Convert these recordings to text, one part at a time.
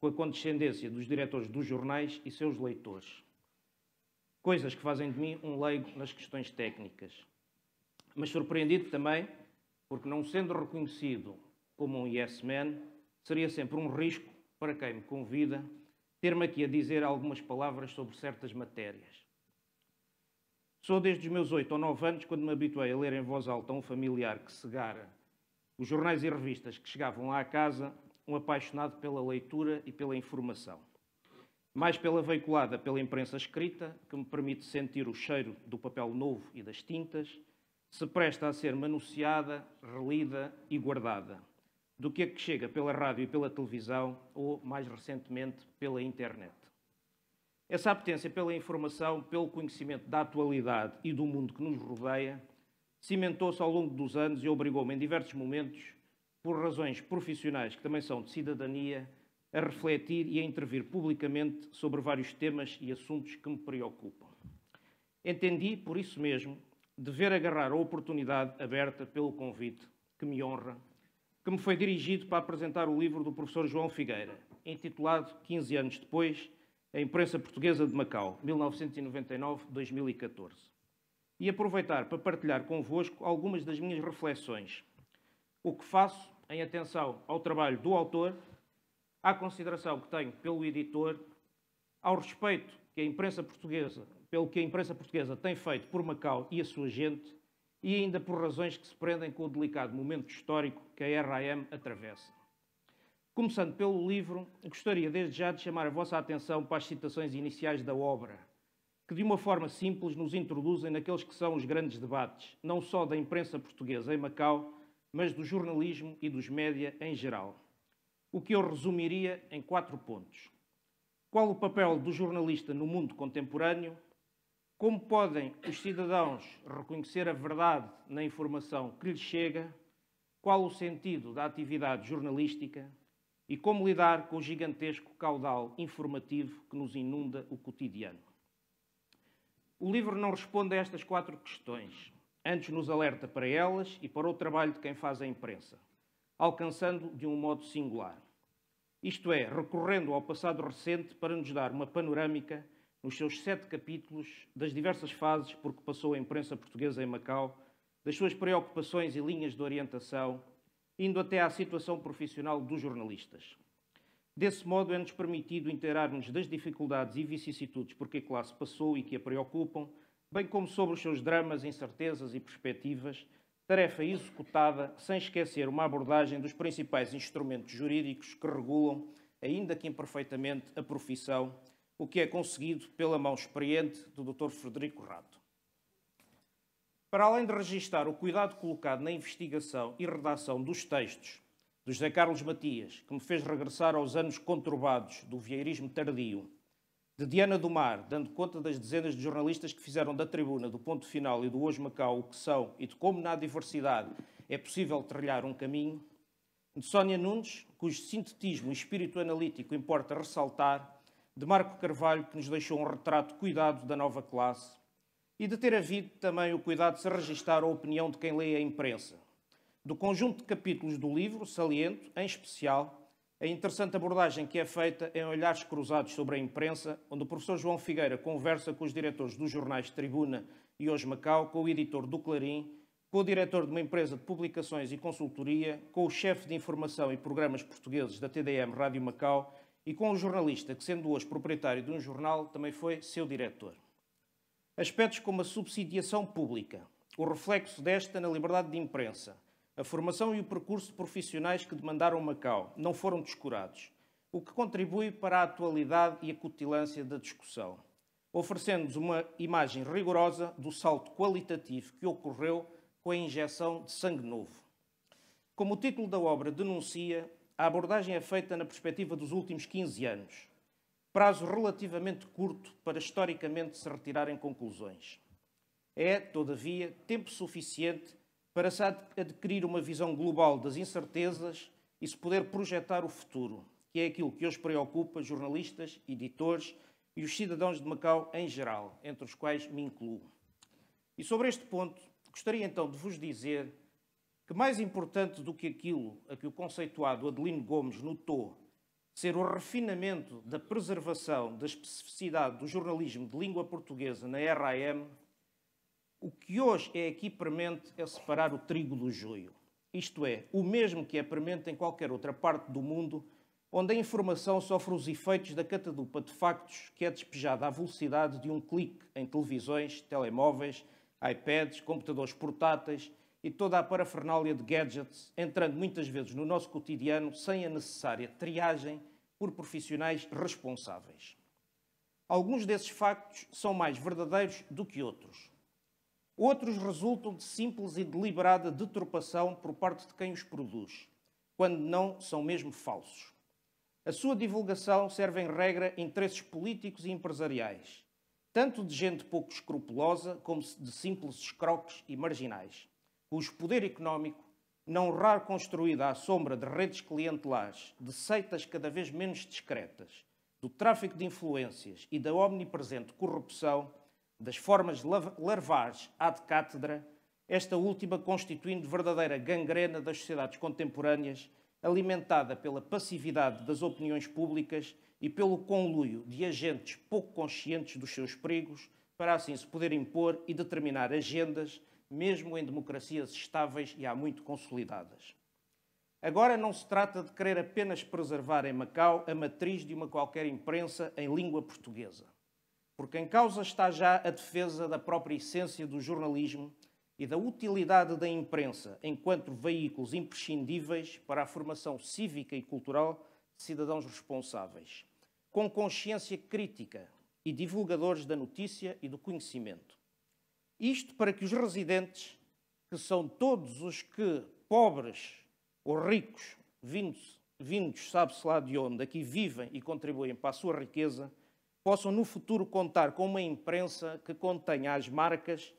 com a condescendência dos diretores dos jornais e seus leitores. Coisas que fazem de mim um leigo nas questões técnicas. Mas surpreendido também, porque não sendo reconhecido como um yes man, seria sempre um risco para quem me convida ter-me aqui a dizer algumas palavras sobre certas matérias. Sou desde os meus oito ou nove anos quando me habituei a ler em voz alta um familiar que cegara os jornais e revistas que chegavam lá à casa, um apaixonado pela leitura e pela informação. Mais pela veiculada pela imprensa escrita, que me permite sentir o cheiro do papel novo e das tintas, se presta a ser manuseada, relida e guardada, do que a que chega pela rádio e pela televisão ou, mais recentemente, pela internet. Essa apetência pela informação, pelo conhecimento da atualidade e do mundo que nos rodeia, cimentou-se ao longo dos anos e obrigou-me em diversos momentos, por razões profissionais que também são de cidadania, a refletir e a intervir publicamente sobre vários temas e assuntos que me preocupam. Entendi, por isso mesmo, dever agarrar a oportunidade aberta pelo convite, que me honra, que me foi dirigido para apresentar o livro do professor João Figueira, intitulado 15 anos depois, A Imprensa Portuguesa de Macau, 1999-2014. E aproveitar para partilhar convosco algumas das minhas reflexões. O que faço em atenção ao trabalho do autor, à consideração que tenho pelo editor, ao respeito que a imprensa portuguesa, pelo que a imprensa portuguesa tem feito por Macau e a sua gente, e ainda por razões que se prendem com o delicado momento histórico que a RAM atravessa. Começando pelo livro, gostaria desde já de chamar a vossa atenção para as citações iniciais da obra, que de uma forma simples nos introduzem naqueles que são os grandes debates, não só da imprensa portuguesa em Macau, mas do jornalismo e dos média em geral. O que eu resumiria em quatro pontos. Qual o papel do jornalista no mundo contemporâneo? Como podem os cidadãos reconhecer a verdade na informação que lhes chega? Qual o sentido da atividade jornalística? E como lidar com o gigantesco caudal informativo que nos inunda o cotidiano? O livro não responde a estas quatro questões. Antes nos alerta para elas e para o trabalho de quem faz a imprensa, alcançando de um modo singular. Isto é, recorrendo ao passado recente para nos dar uma panorâmica nos seus sete capítulos, das diversas fases por que passou a imprensa portuguesa em Macau, das suas preocupações e linhas de orientação, indo até à situação profissional dos jornalistas. Desse modo, é-nos permitido inteirar-nos das dificuldades e vicissitudes por que a classe passou e que a preocupam, bem como sobre os seus dramas, incertezas e perspectivas, tarefa executada sem esquecer uma abordagem dos principais instrumentos jurídicos que regulam, ainda que imperfeitamente, a profissão o que é conseguido pela mão experiente do Dr. Frederico Rato. Para além de registar o cuidado colocado na investigação e redação dos textos do José Carlos Matias, que me fez regressar aos anos conturbados do vieirismo tardio, de Diana do Mar, dando conta das dezenas de jornalistas que fizeram da tribuna, do ponto final e do Hoje Macau o que são e de como na diversidade é possível trilhar um caminho, de Sónia Nunes, cujo sintetismo e espírito analítico importa ressaltar, de Marco Carvalho, que nos deixou um retrato cuidado da nova classe, e de ter havido também o cuidado de se registar a opinião de quem lê a imprensa. Do conjunto de capítulos do livro, saliento, em especial, a interessante abordagem que é feita em Olhares Cruzados sobre a Imprensa, onde o professor João Figueira conversa com os diretores dos jornais Tribuna e Hoje Macau, com o editor do Clarim, com o diretor de uma empresa de publicações e consultoria, com o chefe de informação e programas portugueses da TDM Rádio Macau e com o jornalista que, sendo hoje proprietário de um jornal, também foi seu diretor. Aspectos como a subsidiação pública, o reflexo desta na liberdade de imprensa, a formação e o percurso de profissionais que demandaram Macau não foram descurados, o que contribui para a atualidade e a cutilância da discussão, oferecendo-nos uma imagem rigorosa do salto qualitativo que ocorreu com a injeção de sangue novo. Como o título da obra denuncia, a abordagem é feita na perspectiva dos últimos 15 anos, prazo relativamente curto para historicamente se retirarem conclusões. É, todavia, tempo suficiente para se adquirir uma visão global das incertezas e se poder projetar o futuro, que é aquilo que hoje preocupa jornalistas, editores e os cidadãos de Macau em geral, entre os quais me incluo. E sobre este ponto, gostaria então de vos dizer que mais importante do que aquilo a que o conceituado Adelino Gomes notou ser o refinamento da preservação da especificidade do jornalismo de língua portuguesa na RAM, o que hoje é aqui premente é separar o trigo do joio. Isto é, o mesmo que é premente em qualquer outra parte do mundo onde a informação sofre os efeitos da catadupa de factos que é despejada à velocidade de um clique em televisões, telemóveis, iPads, computadores portáteis e toda a parafernália de gadgets, entrando muitas vezes no nosso cotidiano sem a necessária triagem por profissionais responsáveis. Alguns desses factos são mais verdadeiros do que outros. Outros resultam de simples e deliberada deturpação por parte de quem os produz, quando não são mesmo falsos. A sua divulgação serve em regra interesses políticos e empresariais, tanto de gente pouco escrupulosa como de simples escroques e marginais, cujo poder económico, não raro construído à sombra de redes clientelares, de seitas cada vez menos discretas, do tráfico de influências e da omnipresente corrupção, das formas larvares ad cátedra, esta última constituindo verdadeira gangrena das sociedades contemporâneas alimentada pela passividade das opiniões públicas e pelo conluio de agentes pouco conscientes dos seus perigos, para assim se poder impor e determinar agendas, mesmo em democracias estáveis e há muito consolidadas. Agora não se trata de querer apenas preservar em Macau a matriz de uma qualquer imprensa em língua portuguesa, porque em causa está já a defesa da própria essência do jornalismo e da utilidade da imprensa enquanto veículos imprescindíveis para a formação cívica e cultural de cidadãos responsáveis, com consciência crítica e divulgadores da notícia e do conhecimento. Isto para que os residentes, que são todos os que, pobres ou ricos, vindos, vindos sabe-se lá de onde, aqui vivem e contribuem para a sua riqueza, possam no futuro contar com uma imprensa que contenha as marcas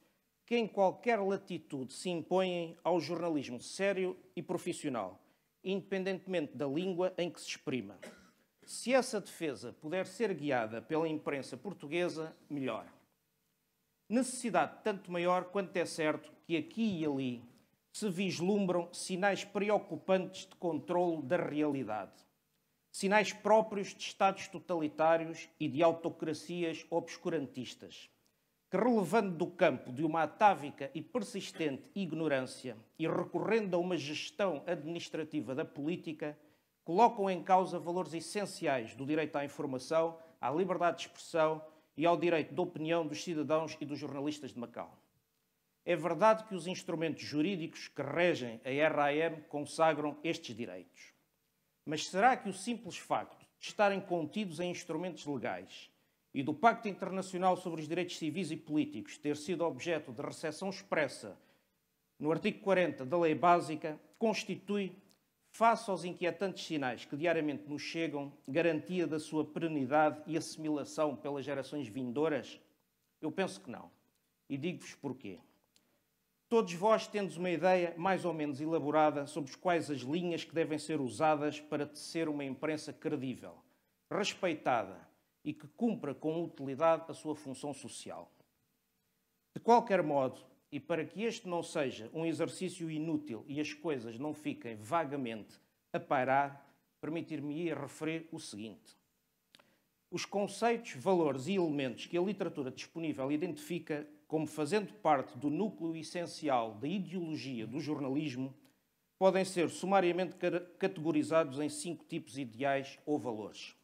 que em qualquer latitude se impõem ao jornalismo sério e profissional, independentemente da língua em que se exprima. Se essa defesa puder ser guiada pela imprensa portuguesa, melhor. Necessidade tanto maior quanto é certo que aqui e ali se vislumbram sinais preocupantes de controle da realidade. Sinais próprios de Estados totalitários e de autocracias obscurantistas que, relevando do campo de uma atávica e persistente ignorância e recorrendo a uma gestão administrativa da política, colocam em causa valores essenciais do direito à informação, à liberdade de expressão e ao direito de opinião dos cidadãos e dos jornalistas de Macau. É verdade que os instrumentos jurídicos que regem a RAM consagram estes direitos. Mas será que o simples facto de estarem contidos em instrumentos legais e do Pacto Internacional sobre os Direitos Civis e Políticos ter sido objeto de recepção expressa no artigo 40 da Lei Básica, constitui, face aos inquietantes sinais que diariamente nos chegam, garantia da sua perenidade e assimilação pelas gerações vindouras? Eu penso que não. E digo-vos porquê. Todos vós tendes uma ideia mais ou menos elaborada sobre quais as linhas que devem ser usadas para tecer uma imprensa credível, respeitada, e que cumpra com utilidade a sua função social. De qualquer modo, e para que este não seja um exercício inútil e as coisas não fiquem vagamente a pairar, permitir-me referir o seguinte. Os conceitos, valores e elementos que a literatura disponível identifica como fazendo parte do núcleo essencial da ideologia do jornalismo podem ser sumariamente categorizados em cinco tipos ideais ou valores.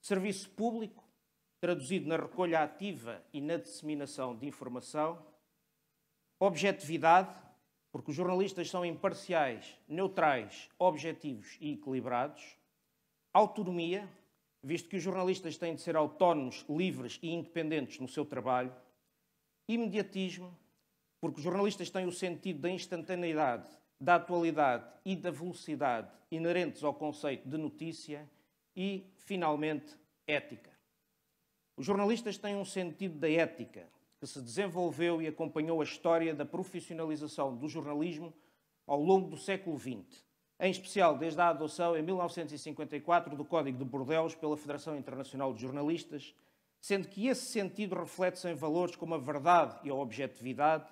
Serviço público, traduzido na recolha ativa e na disseminação de informação. Objetividade, porque os jornalistas são imparciais, neutrais, objetivos e equilibrados. Autonomia, visto que os jornalistas têm de ser autónomos, livres e independentes no seu trabalho. Imediatismo, porque os jornalistas têm o sentido da instantaneidade, da atualidade e da velocidade inerentes ao conceito de notícia e, finalmente, ética. Os jornalistas têm um sentido da ética que se desenvolveu e acompanhou a história da profissionalização do jornalismo ao longo do século XX, em especial desde a adoção em 1954 do Código de Bordeaux pela Federação Internacional de Jornalistas, sendo que esse sentido reflete-se em valores como a verdade e a objetividade,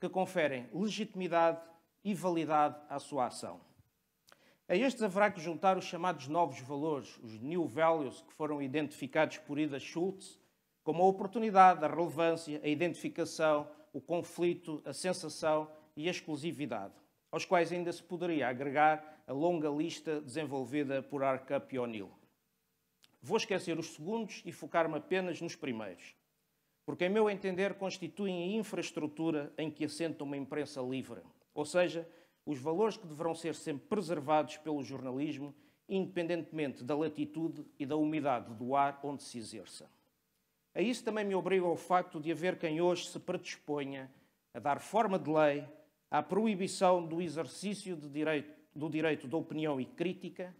que conferem legitimidade e validade à sua ação. A estes haverá que juntar os chamados novos valores, os new values, que foram identificados por Ida Schultz, como a oportunidade, a relevância, a identificação, o conflito, a sensação e a exclusividade, aos quais ainda se poderia agregar a longa lista desenvolvida por Arcup e O'Neill. Vou esquecer os segundos e focar-me apenas nos primeiros, porque, em meu entender, constituem a infraestrutura em que assenta uma imprensa livre, ou seja, os valores que deverão ser sempre preservados pelo jornalismo, independentemente da latitude e da umidade do ar onde se exerça. A isso também me obriga o facto de haver quem hoje se predisponha a dar forma de lei à proibição do exercício de direito, do direito de opinião e crítica,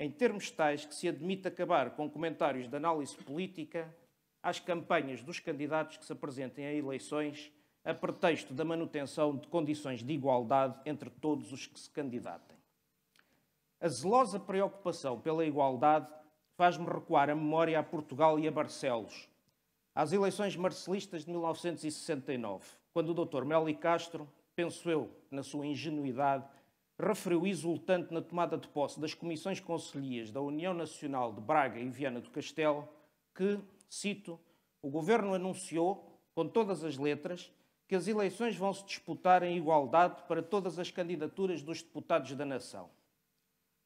em termos tais que se admite acabar com comentários de análise política às campanhas dos candidatos que se apresentem a eleições a pretexto da manutenção de condições de igualdade entre todos os que se candidatem. A zelosa preocupação pela igualdade faz-me recuar a memória a Portugal e a Barcelos, às eleições marcelistas de 1969, quando o Dr. Meli Castro, penso eu, na sua ingenuidade, referiu exultante na tomada de posse das comissões conselhias da União Nacional de Braga e Viana do Castelo que, cito, o governo anunciou, com todas as letras, que as eleições vão se disputar em igualdade para todas as candidaturas dos deputados da nação.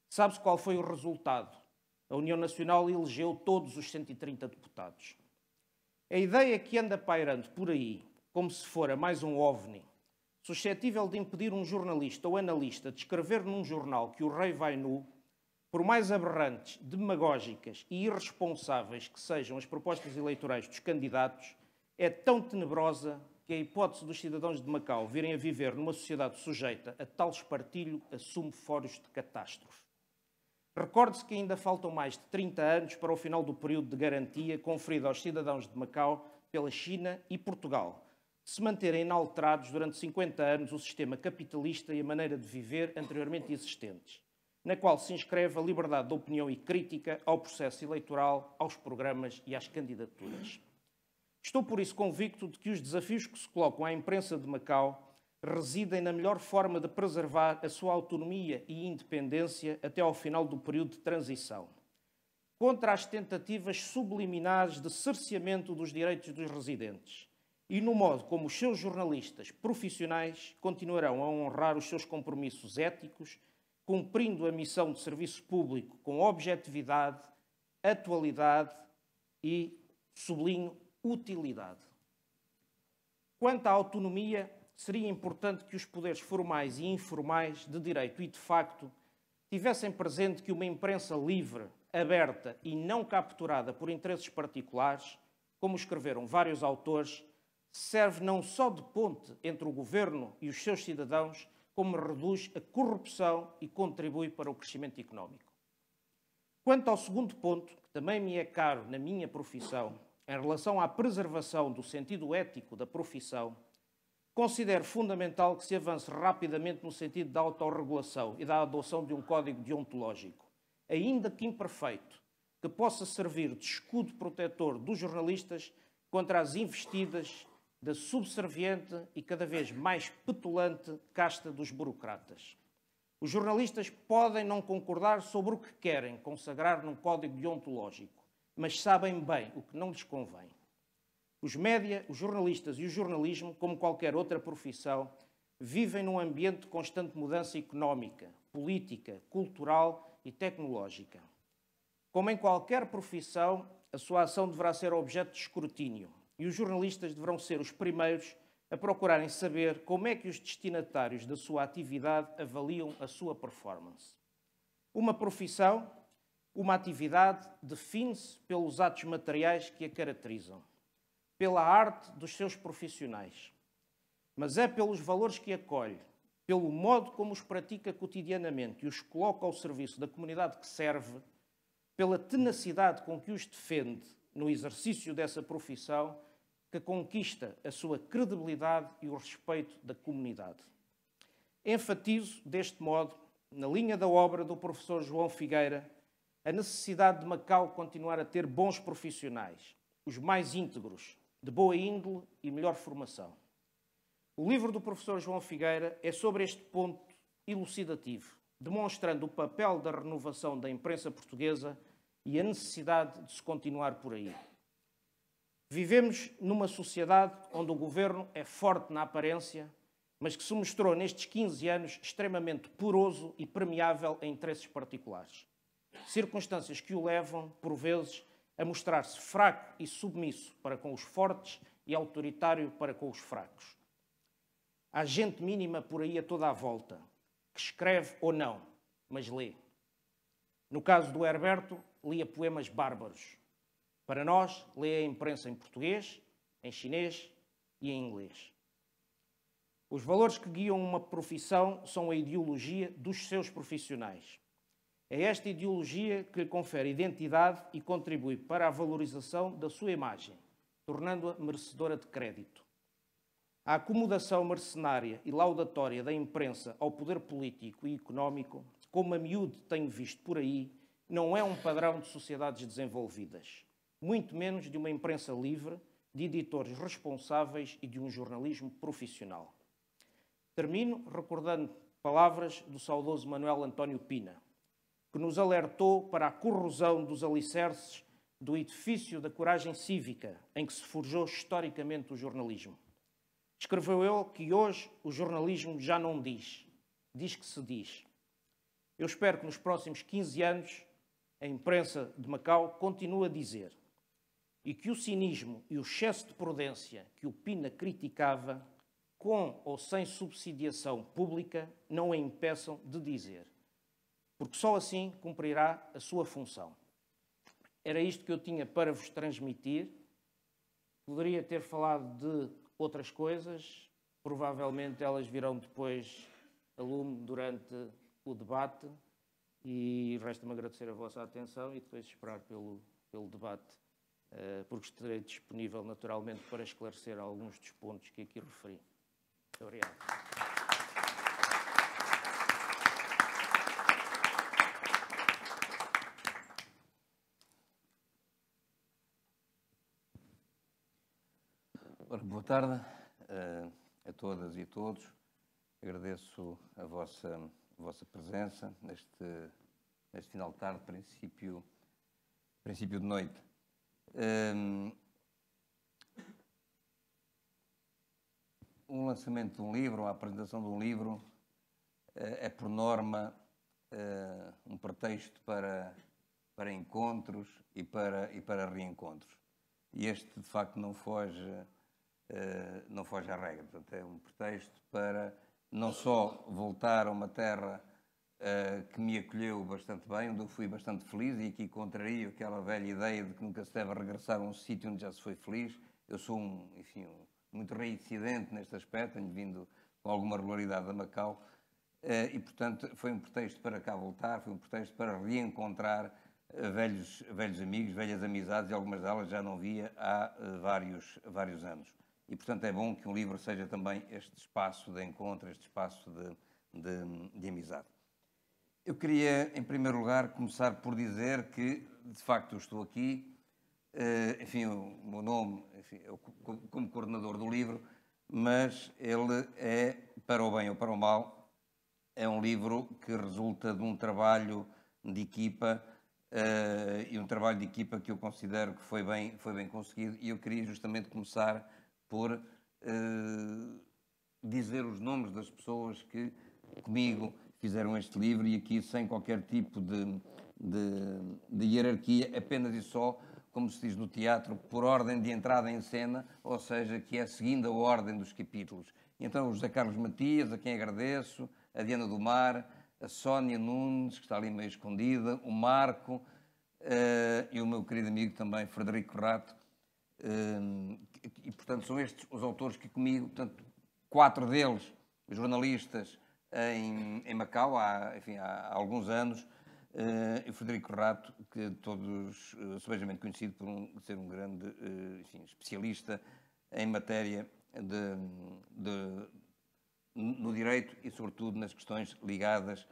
Sabe-se qual foi o resultado? A União Nacional elegeu todos os 130 deputados. A ideia que anda pairando por aí, como se fora mais um ovni, suscetível de impedir um jornalista ou analista de escrever num jornal que o rei vai nu, por mais aberrantes, demagógicas e irresponsáveis que sejam as propostas eleitorais dos candidatos, é tão tenebrosa que a hipótese dos cidadãos de Macau virem a viver numa sociedade sujeita a tal espartilho assume foros de catástrofe. Recorde-se que ainda faltam mais de 30 anos para o final do período de garantia conferido aos cidadãos de Macau pela China e Portugal, se manterem inalterados durante 50 anos o sistema capitalista e a maneira de viver anteriormente existentes, na qual se inscreve a liberdade de opinião e crítica ao processo eleitoral, aos programas e às candidaturas. Estou por isso convicto de que os desafios que se colocam à imprensa de Macau residem na melhor forma de preservar a sua autonomia e independência até ao final do período de transição, contra as tentativas subliminares de cerceamento dos direitos dos residentes e no modo como os seus jornalistas profissionais continuarão a honrar os seus compromissos éticos, cumprindo a missão de serviço público com objetividade, atualidade e, sublinho, utilidade. Quanto à autonomia, seria importante que os poderes formais e informais de direito e de facto tivessem presente que uma imprensa livre, aberta e não capturada por interesses particulares, como escreveram vários autores, serve não só de ponte entre o governo e os seus cidadãos, como reduz a corrupção e contribui para o crescimento económico. Quanto ao segundo ponto, que também me é caro na minha profissão, em relação à preservação do sentido ético da profissão, considero fundamental que se avance rapidamente no sentido da autorregulação e da adoção de um código deontológico, ainda que imperfeito, que possa servir de escudo protetor dos jornalistas contra as investidas da subserviente e cada vez mais petulante casta dos burocratas. Os jornalistas podem não concordar sobre o que querem consagrar num código deontológico mas sabem bem o que não lhes convém. Os média, os jornalistas e o jornalismo, como qualquer outra profissão, vivem num ambiente de constante mudança económica, política, cultural e tecnológica. Como em qualquer profissão, a sua ação deverá ser objeto de escrutínio e os jornalistas deverão ser os primeiros a procurarem saber como é que os destinatários da sua atividade avaliam a sua performance. Uma profissão uma atividade define-se pelos atos materiais que a caracterizam, pela arte dos seus profissionais, mas é pelos valores que acolhe, pelo modo como os pratica cotidianamente e os coloca ao serviço da comunidade que serve, pela tenacidade com que os defende no exercício dessa profissão, que conquista a sua credibilidade e o respeito da comunidade. Enfatizo, deste modo, na linha da obra do professor João Figueira, a necessidade de Macau continuar a ter bons profissionais, os mais íntegros, de boa índole e melhor formação. O livro do professor João Figueira é sobre este ponto elucidativo demonstrando o papel da renovação da imprensa portuguesa e a necessidade de se continuar por aí. Vivemos numa sociedade onde o governo é forte na aparência, mas que se mostrou nestes 15 anos extremamente poroso e permeável a interesses particulares. Circunstâncias que o levam, por vezes, a mostrar-se fraco e submisso para com os fortes e autoritário para com os fracos. Há gente mínima por aí a toda a volta, que escreve ou não, mas lê. No caso do Herberto, lia poemas bárbaros. Para nós, lê a imprensa em português, em chinês e em inglês. Os valores que guiam uma profissão são a ideologia dos seus profissionais. É esta ideologia que lhe confere identidade e contribui para a valorização da sua imagem, tornando-a merecedora de crédito. A acomodação mercenária e laudatória da imprensa ao poder político e económico, como a miúde tenho visto por aí, não é um padrão de sociedades desenvolvidas, muito menos de uma imprensa livre, de editores responsáveis e de um jornalismo profissional. Termino recordando palavras do saudoso Manuel António Pina, que nos alertou para a corrosão dos alicerces do edifício da coragem cívica em que se forjou historicamente o jornalismo. Escreveu ele que hoje o jornalismo já não diz, diz que se diz. Eu espero que nos próximos 15 anos a imprensa de Macau continue a dizer e que o cinismo e o excesso de prudência que o Pina criticava com ou sem subsidiação pública, não a impeçam de dizer, porque só assim cumprirá a sua função. Era isto que eu tinha para vos transmitir. Poderia ter falado de outras coisas, provavelmente elas virão depois a lume durante o debate e resta-me agradecer a vossa atenção e depois esperar pelo, pelo debate, eh, porque estarei disponível naturalmente para esclarecer alguns dos pontos que aqui referi. Muito obrigado. boa tarde uh, a todas e a todos. Agradeço a vossa, vossa presença neste, neste final de tarde, princípio, princípio de noite. Um, um lançamento de um livro, a apresentação de um livro, eh, é por norma eh, um pretexto para, para encontros e para, e para reencontros. E este, de facto, não foge, eh, não foge à regra. Portanto, é um pretexto para não só voltar a uma terra que me acolheu bastante bem, onde eu fui bastante feliz, e aqui contrario aquela velha ideia de que nunca se deve regressar a um sítio onde já se foi feliz. Eu sou um, enfim, um, muito reincidente neste aspecto, tenho vindo com alguma regularidade a Macau, eh, e, portanto, foi um pretexto para cá voltar, foi um pretexto para reencontrar eh, velhos, velhos amigos, velhas amizades, e algumas delas já não via há vários, vários anos. E, portanto, é bom que um livro seja também este espaço de encontro, este espaço de, de, de amizade. Eu queria, em primeiro lugar, começar por dizer que, de facto, estou aqui Uh, enfim, o meu nome, enfim, eu, como coordenador do livro, mas ele é, para o bem ou para o mal, é um livro que resulta de um trabalho de equipa uh, e um trabalho de equipa que eu considero que foi bem, foi bem conseguido e eu queria justamente começar por uh, dizer os nomes das pessoas que comigo fizeram este livro e aqui sem qualquer tipo de, de, de hierarquia, apenas e só como se diz no teatro, por ordem de entrada em cena, ou seja, que é seguindo a ordem dos capítulos. Então, o José Carlos Matias, a quem agradeço, a Diana do Mar, a Sónia Nunes, que está ali meio escondida, o Marco uh, e o meu querido amigo também, Frederico Rato. Uh, e, portanto, são estes os autores que comigo, portanto, quatro deles, jornalistas em, em Macau, há, enfim, há alguns anos, Uh, e Frederico Rato, que todos uh, sabejamente conhecido por um, ser um grande uh, enfim, especialista em matéria de, de, no direito e, sobretudo, nas questões ligadas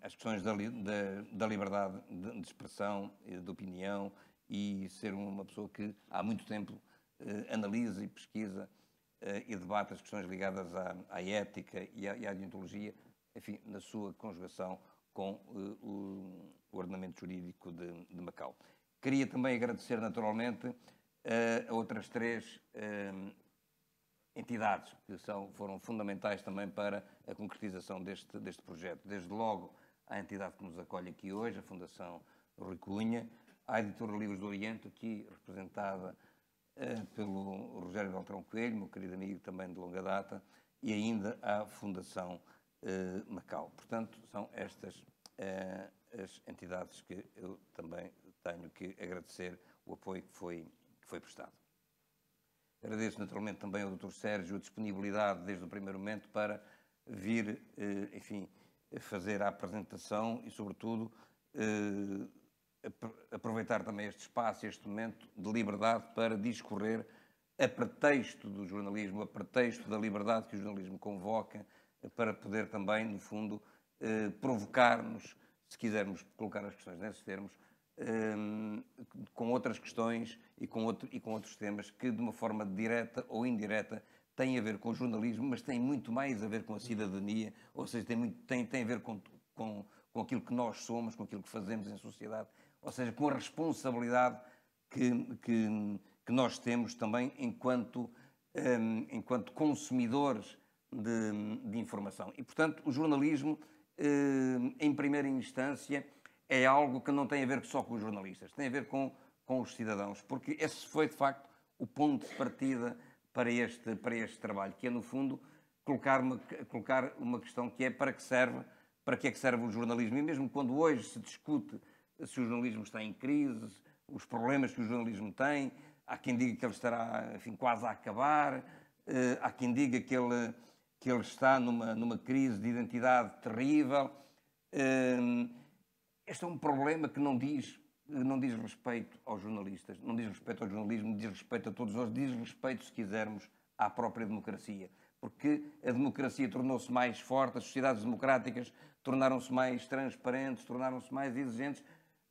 às questões da, da, da liberdade de, de, expressão, de opinião e ser uma pessoa que há muito tempo uh, analisa e pesquisa e debate as questões ligadas à, à ética e à, e à deontologia enfim, na sua conjugação com uh, o, o, ordenamento jurídico de, de, Macau. Queria também agradecer, naturalmente, uh, a outras três uh, entidades que são, foram fundamentais também para a concretização deste, deste projeto. Desde logo, à entidade que nos acolhe aqui hoje, a Fundação Rui Cunha, à Editora Livros do Oriente, aqui representada pelo Rogério Beltrão Coelho, meu querido amigo também de longa data, e ainda à Fundação eh, Macau. Portanto, são estas uh, as entidades que eu também tenho que agradecer o apoio que foi, que foi prestado. Agradeço naturalmente também ao Dr. Sérgio a disponibilidade desde o primeiro momento para vir, uh, enfim, fazer a apresentação e, sobretudo, aproveitar também este espaço, este momento de liberdade para discorrer a pretexto do jornalismo, a pretexto da liberdade que o jornalismo convoca, para poder também, no fundo, eh, provocar-nos, se quisermos colocar as questões nesses termos, eh, com outras questões e com, outro, e com outros temas que, de uma forma direta ou indireta, têm a ver com o jornalismo, mas têm muito mais a ver com a cidadania, ou seja, tem, muito, tem, tem a ver com, com, com aquilo que nós somos, com aquilo que fazemos em sociedade, ou seja, com a responsabilidade que, que, que nós temos também enquanto, um, enquanto consumidores de, de informação. E, portanto, o jornalismo, eh, em primeira instância, é algo que não tem a ver só com os jornalistas, tem a ver com, com os cidadãos, porque esse foi, de facto, o ponto de partida para este, para este trabalho, que é, no fundo, colocar uma, colocar uma questão que é para que serve, para que é que serve o jornalismo. E mesmo quando hoje se discute se o jornalismo está em crise, os problemas que o jornalismo tem, há quem diga que ele estará, enfim, quase a acabar, eh, há quem diga que ele que ele está numa, numa crise de identidade terrível. Hum, este é um problema que não diz, não diz respeito aos jornalistas, não diz respeito ao jornalismo, diz respeito a todos nós, diz respeito, se quisermos, à própria democracia. Porque a democracia tornou-se mais forte, as sociedades democráticas tornaram-se mais transparentes, tornaram-se mais exigentes,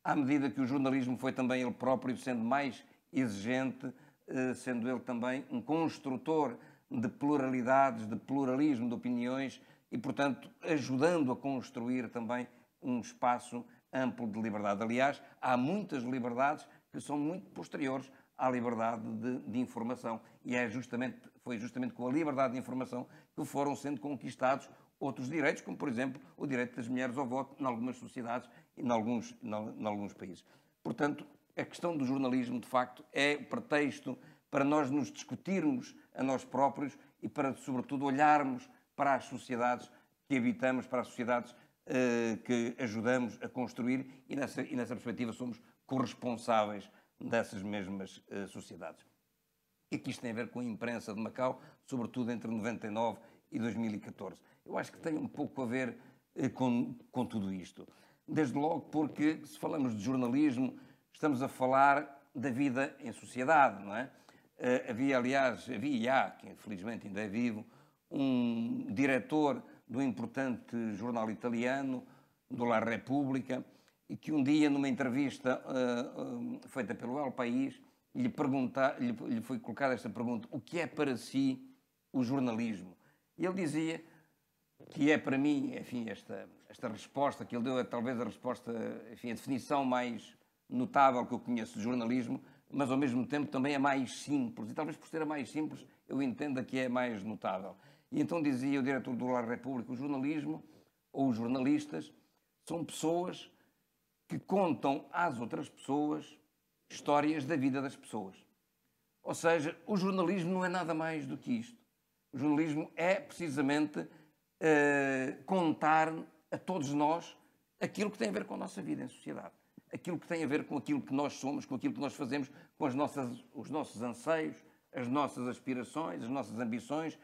à medida que o jornalismo foi também ele próprio sendo mais exigente, eh, sendo ele também um construtor de pluralidades, de pluralismo de opiniões e, portanto, ajudando a construir também um espaço amplo de liberdade. Aliás, há muitas liberdades que são muito posteriores à liberdade de, de, informação e é justamente, foi justamente com a liberdade de informação que foram sendo conquistados outros direitos, como, por exemplo, o direito das mulheres ao voto em algumas sociedades em alguns, em alguns países. Portanto, a questão do jornalismo, de facto, é o pretexto para nós nos discutirmos a nós próprios e para, sobretudo, olharmos para as sociedades que habitamos, para as sociedades uh, que ajudamos a construir e nessa, e nessa perspectiva somos corresponsáveis dessas mesmas uh, sociedades. E que isto tem a ver com a imprensa de Macau, sobretudo entre 99 e 2014. Eu acho que tem um pouco a ver uh, com, com tudo isto. Desde logo porque, se falamos de jornalismo, estamos a falar da vida em sociedade, não é? Uh, havia, aliás, havia e há, que infelizmente ainda é vivo, um diretor do importante jornal italiano, do La Repubblica, e que um dia, numa entrevista uh, uh, feita pelo El País, lhe, lhe, lhe foi colocada esta pergunta: o que é para si o jornalismo? E ele dizia que é para mim, enfim, esta, esta resposta que ele deu é talvez a resposta, enfim, a definição mais notável que eu conheço de jornalismo, mas ao mesmo tempo também é mais simples. E talvez por ser a mais simples, eu entenda que é mais notável. E então dizia o diretor do La República: o jornalismo, ou os jornalistas, são pessoas que contam às outras pessoas histórias da vida das pessoas. Ou seja, o jornalismo não é nada mais do que isto. O jornalismo é precisamente uh, contar a todos nós aquilo que tem a ver com a nossa vida em sociedade aquilo que tem a ver com aquilo que nós somos, com aquilo que nós fazemos, com as nossas, os nossos anseios, as nossas aspirações, as nossas ambições,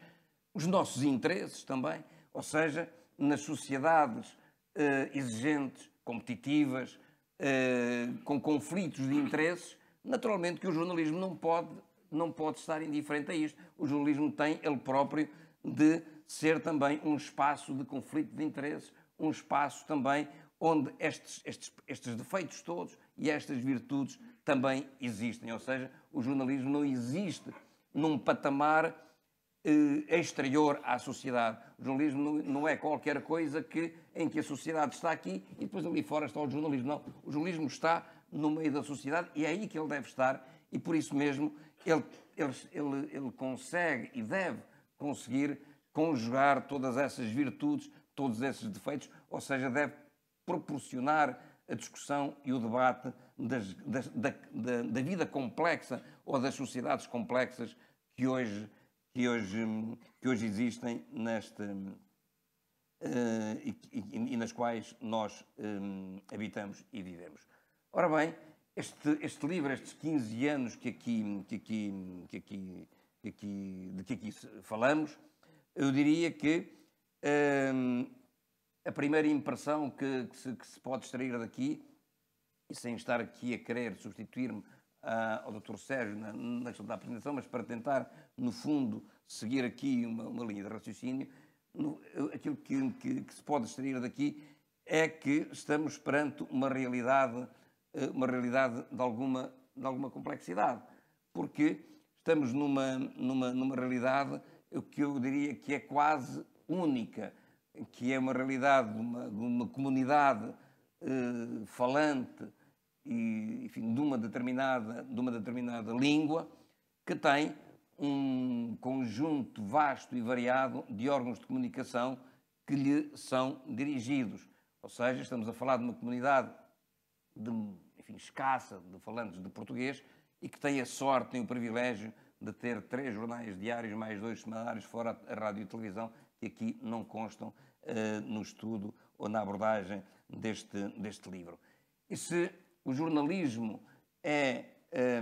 os nossos interesses também. Ou seja, nas sociedades eh, exigentes, competitivas, eh, com conflitos de interesses, naturalmente que o jornalismo não pode, não pode estar indiferente a isto. O jornalismo tem ele próprio de ser também um espaço de conflito de interesses, um espaço também onde estes, estes, estes defeitos todos e estas virtudes também existem. Ou seja, o jornalismo não existe num patamar eh, exterior à sociedade. O jornalismo não é qualquer coisa que, em que a sociedade está aqui e depois ali fora está o jornalismo. Não, o jornalismo está no meio da sociedade e é aí que ele deve estar e por isso mesmo ele, ele, ele, ele consegue e deve conseguir conjugar todas essas virtudes, todos esses defeitos, ou seja, deve proporcionar a discussão e o debate das, das, da, da, da, vida complexa ou das sociedades complexas que hoje, que hoje, que hoje existem neste, uh, e, e, e, nas quais nós um, habitamos e vivemos. Ora bem, este, este livro, estes 15 anos que aqui, que aqui, que aqui, que aqui, de que aqui falamos, eu diria que hum, a primeira impressão que, que, se, que, se, pode extrair daqui, e sem estar aqui a querer substituir-me ah, ao Dr. Sérgio na, na, questão da apresentação, mas para tentar, no fundo, seguir aqui uma, uma linha de raciocínio, no, aquilo que, que, se pode extrair daqui é que estamos perante uma realidade, eh, uma realidade de alguma, de alguma complexidade, porque estamos numa, numa, numa realidade o que eu diria que é quase única, que é uma realidade de uma, uma comunidade eh, falante e, enfim, de uma determinada, de uma determinada língua que tem um conjunto vasto e variado de órgãos de comunicação que lhe são dirigidos. Ou seja, estamos a falar de uma comunidade de, enfim, escassa de falantes de português e que tem a sorte, tem o privilégio de ter três jornais diários mais dois semanários, fora a rádio e televisão, que aqui não constam uh, no estudo ou na abordagem deste, deste livro. E se o jornalismo é,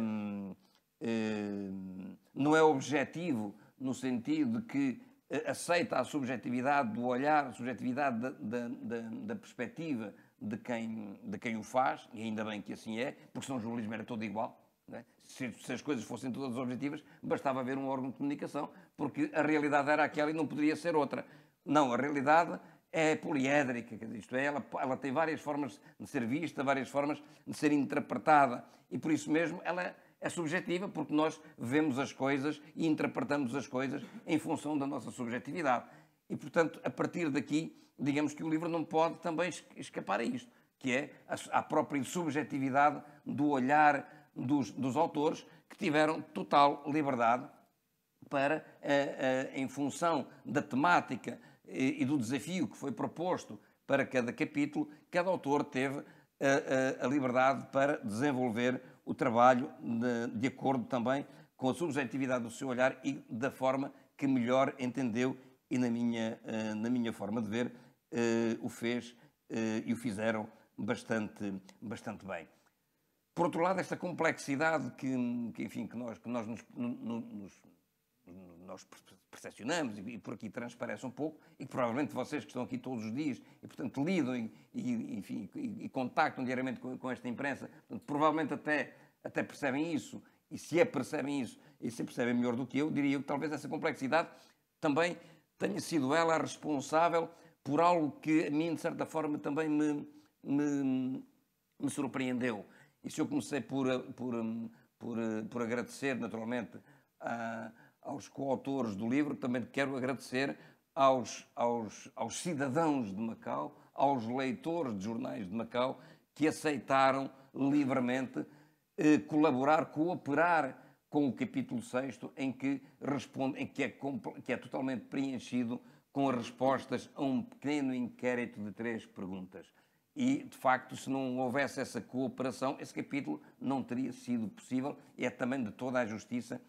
um, um, não é objetivo no sentido de que uh, aceita a subjetividade do olhar, a subjetividade da, da, da, da perspectiva de quem, de quem o faz, e ainda bem que assim é, porque senão o jornalismo era todo igual, é? Se, se, as coisas fossem todas objetivas, bastava haver um órgão de comunicação, porque a realidade era aquela e não poderia ser outra. Não, a realidade é poliédrica, isto é, ela, ela tem várias formas de ser vista, várias formas de ser interpretada, e por isso mesmo ela é subjetiva, porque nós vemos as coisas e interpretamos as coisas em função da nossa subjetividade. E, portanto, a partir daqui, digamos que o livro não pode também escapar a isto, que é a, a própria subjetividade do olhar dos, dos autores que tiveram total liberdade para, eh, eh, em função da temática e do desafio que foi proposto para cada capítulo, cada autor teve eh, a, liberdade para desenvolver o trabalho de, de, acordo também com a subjetividade do seu olhar e da forma que melhor entendeu e na minha, na minha forma de ver o fez e o fizeram bastante, bastante bem. Por outro lado, esta complexidade que, que enfim, que nós, que nós nos, nos, nós percepcionamos e, por aqui transparece um pouco e que provavelmente vocês que estão aqui todos os dias e, portanto, lidam e, e enfim, e, e contactam diariamente com, com esta imprensa, portanto, provavelmente até, até percebem isso e se é percebem isso e se percebem melhor do que eu, diria que talvez essa complexidade também tenha sido ela responsável por algo que a mim, de certa forma, também me, me, me surpreendeu. Isso eu comecei por, por, por, por agradecer, naturalmente, a, aos coautores do livro. Também quero agradecer aos, aos, aos cidadãos de Macau, aos leitores de jornais de Macau, que aceitaram livremente eh, colaborar, cooperar com o capítulo 6, em que, responde, em que, é, que é totalmente preenchido com as respostas a um pequeno inquérito de três perguntas. E, de facto, se não houvesse essa cooperação, esse capítulo não teria sido possível. E é também de toda a justiça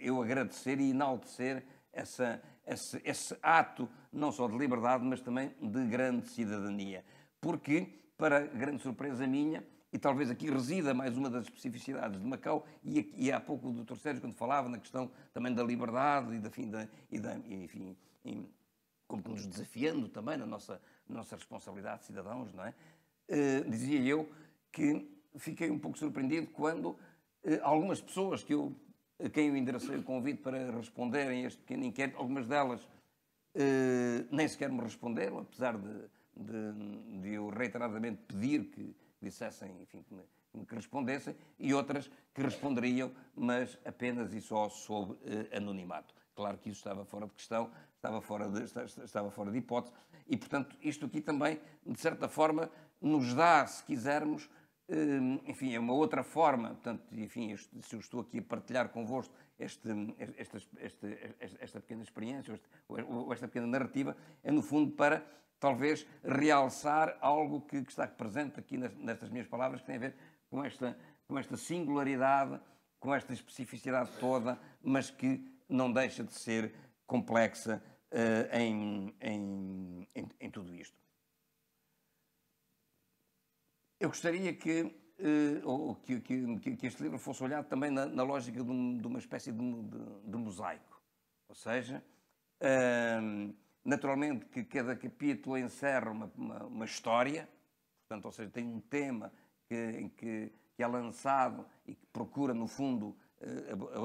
eu agradecer e enaltecer essa, esse, esse ato, não só de liberdade, mas também de grande cidadania. Porque, para grande surpresa minha, e talvez aqui resida mais uma das especificidades de Macau, e, e há pouco o Dr. Sérgio, quando falava na questão também da liberdade e da, fim da, e da enfim, como nos desafiando também na nossa, nossa responsabilidade de cidadãos, não é? Uh, dizia eu que fiquei um pouco surpreendido quando uh, algumas pessoas que eu, a quem eu enderecei o convite para responderem a este pequeno inquérito, algumas delas uh, nem sequer me responderam, apesar de, de, de, eu reiteradamente pedir que dissessem, enfim, que me, que respondessem, e outras que responderiam, mas apenas e só sob anonimato. claro que isso estava fora de questão, estava fora de, estava fora de hipótese, e, portanto, isto aqui também, de certa forma, nos dá, se quisermos, hum, enfim, é uma outra forma, portanto, enfim, se eu estou aqui a partilhar convosco este, esta, esta, pequena experiência, ou esta pequena narrativa, é no fundo para talvez realçar algo que, que está presente aqui nestas minhas palavras, que tem a ver com esta, com esta singularidade, com esta especificidade toda, mas que não deixa de ser complexa uh, em, em, em, em, tudo isto. Eu gostaria que, uh, que, que, que, este livro fosse olhado também na, na lógica de, um, de, uma espécie de, de, de, mosaico. Ou seja, uh, naturalmente que cada capítulo encerra uma, uma, uma, história, portanto, ou seja, tem um tema que, que, que é lançado e que procura, no fundo,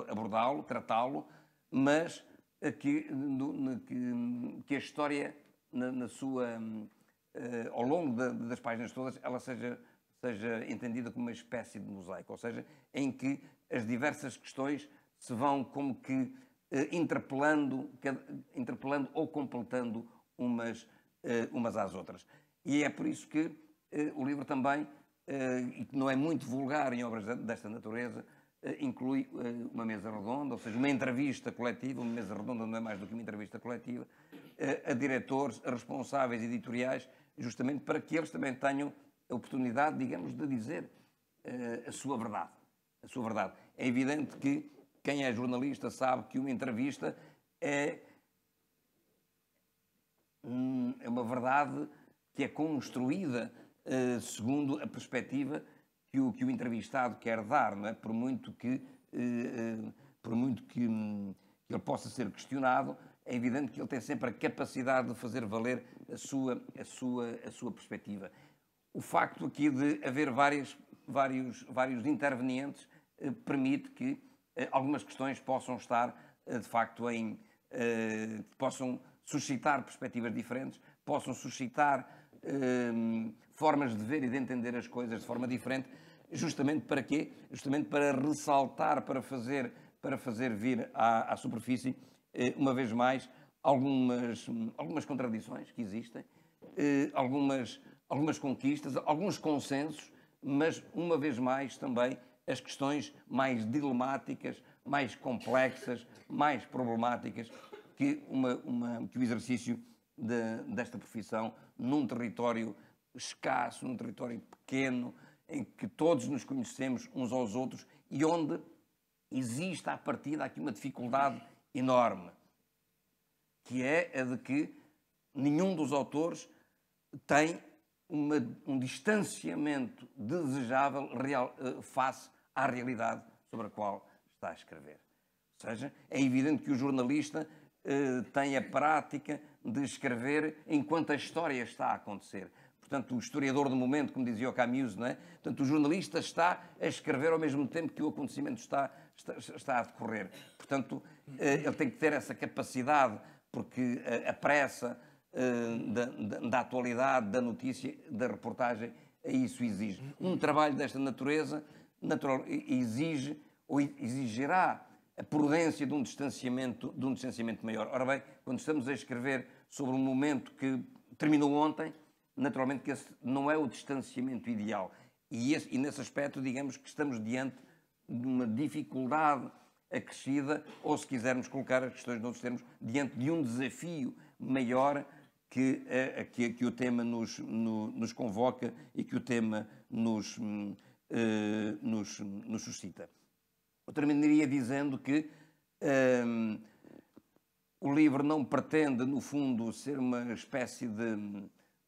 abordá-lo, tratá-lo, mas que, no, que, que, a história, na, na sua, uh, ao longo de, das páginas todas, ela seja, seja entendida como uma espécie de mosaico, ou seja, em que as diversas questões se vão como que uh, interpelando, interpelando ou completando umas, uh, umas às outras. E é por isso que o livro também, e que não é muito vulgar em obras desta natureza, inclui eh, uma mesa redonda, ou seja, uma entrevista coletiva, uma mesa redonda não é mais do que uma entrevista coletiva, eh, a diretores, a responsáveis editoriais, justamente para que eles também tenham a oportunidade, digamos, de dizer a sua verdade. A sua verdade. É evidente que quem é jornalista sabe que uma entrevista é, hum, é uma verdade que é construída segundo a perspectiva que o, que o entrevistado quer dar, não é? por muito que, eh, eh, por muito hum, que ele possa ser questionado, é evidente que ele tem sempre a capacidade de fazer valer a sua, a sua, a sua perspectiva. O facto aqui de haver várias, vários, vários intervenientes eh, permite que eh, algumas questões possam estar, eh, de facto, em. Eh, possam suscitar perspectivas diferentes, possam suscitar formas de ver e de entender as coisas de forma diferente, justamente para quê? Justamente para ressaltar, para fazer, para fazer vir à, à superfície, eh, uma vez mais, algumas, algumas contradições que existem, eh, algumas, algumas conquistas, alguns consensos, mas, uma vez mais, também as questões mais dilemáticas, mais complexas, mais problemáticas que, uma, uma, que o exercício de, desta profissão num território escasso, num território pequeno, em que todos nos conhecemos uns aos outros e onde existe à partida aqui uma dificuldade enorme, que é a de que nenhum dos autores tem uma, um distanciamento desejável real, uh, face à realidade sobre a qual está a escrever. Ou seja, é evidente que o jornalista uh, tem a prática de escrever enquanto a história está a acontecer portanto, o historiador do momento, como dizia o Camus, não é? Portanto, o jornalista está a escrever ao mesmo tempo que o acontecimento está, está, está a decorrer. Portanto, eh, ele tem que ter essa capacidade, porque a pressa eh, da, da, da atualidade, da notícia, da reportagem, isso exige. Um trabalho desta natureza natural, exige ou exigirá a prudência de um distanciamento, de um distanciamento maior. Ora bem, quando estamos a escrever sobre um momento que terminou ontem, naturalmente que esse não é o distanciamento ideal. E, esse, e nesse aspecto, digamos que estamos diante de uma dificuldade acrescida, ou se quisermos colocar as questões noutros termos, diante de um desafio maior que, uh, que, que, o tema nos, no, nos convoca e que o tema nos, uh, nos, nos suscita. Eu terminaria dizendo que uh, o livro não pretende, no fundo, ser uma espécie de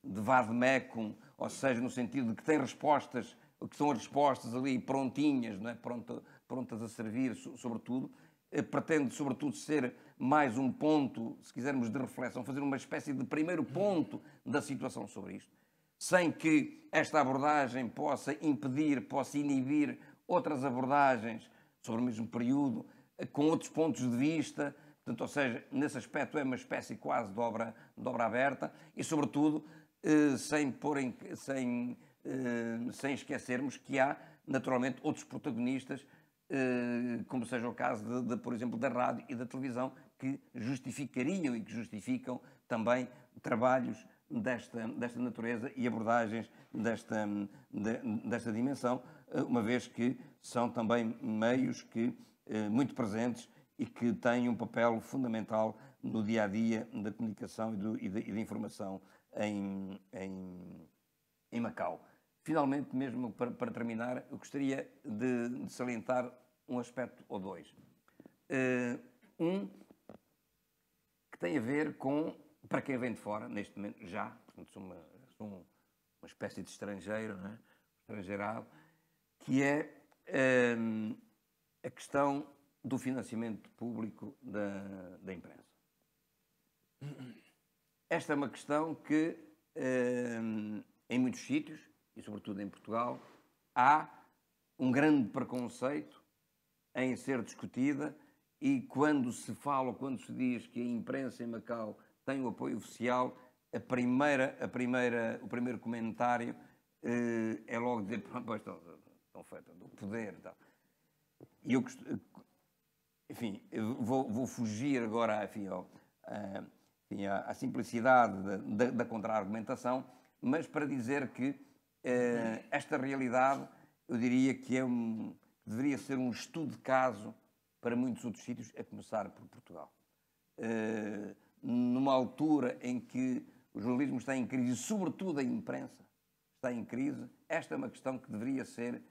de vademecum, ou seja, no sentido de que tem respostas, que são as respostas ali prontinhas, não é? Pronto, prontas a servir, sobretudo, eh, pretende, sobretudo, ser mais um ponto, se quisermos, de reflexão, fazer uma espécie de primeiro ponto da situação sobre isto, sem que esta abordagem possa impedir, possa inibir outras abordagens sobre o mesmo período, eh, com outros pontos de vista, portanto, ou seja, nesse aspecto é uma espécie quase de obra, de obra aberta e, sobretudo, eh, sem, porem, sem, eh, sem esquecermos que há, naturalmente, outros protagonistas eh, como seja o caso, de, de, por exemplo, da rádio e da televisão, que justificariam e que justificam também trabalhos desta, desta natureza e abordagens desta, de, desta dimensão, uma vez que são também meios que, muito presentes e que têm um papel fundamental no dia a dia da comunicação e, do, e, de, e da informação em, em, em, Macau. Finalmente, mesmo para, para terminar, eu gostaria de, de, salientar um aspecto ou dois. Uh, um que tem a ver com, para quem vem de fora, neste momento já, portanto, sou uma, sou uma espécie de estrangeiro, não é? estrangeirado, que é um, a questão do financiamento público da, da imprensa. Esta é uma questão que, um, em muitos sítios, e sobretudo em Portugal, há um grande preconceito em ser discutida e quando se fala, quando se diz que a imprensa em Macau tem o apoio oficial, a primeira, a primeira, o primeiro comentário uh, é logo dizer, pois estão, estão feitas do poder e tal. E eu, enfim, eu vou, vou fugir agora enfim, ao, a, à, à, simplicidade da, contra-argumentação, mas para dizer que uh, esta realidade, eu diria que é um, deveria ser um estudo de caso para muitos outros sítios, a começar por Portugal. Uh, numa altura em que o jornalismo está em crise, sobretudo a imprensa está em crise, esta é uma questão que deveria ser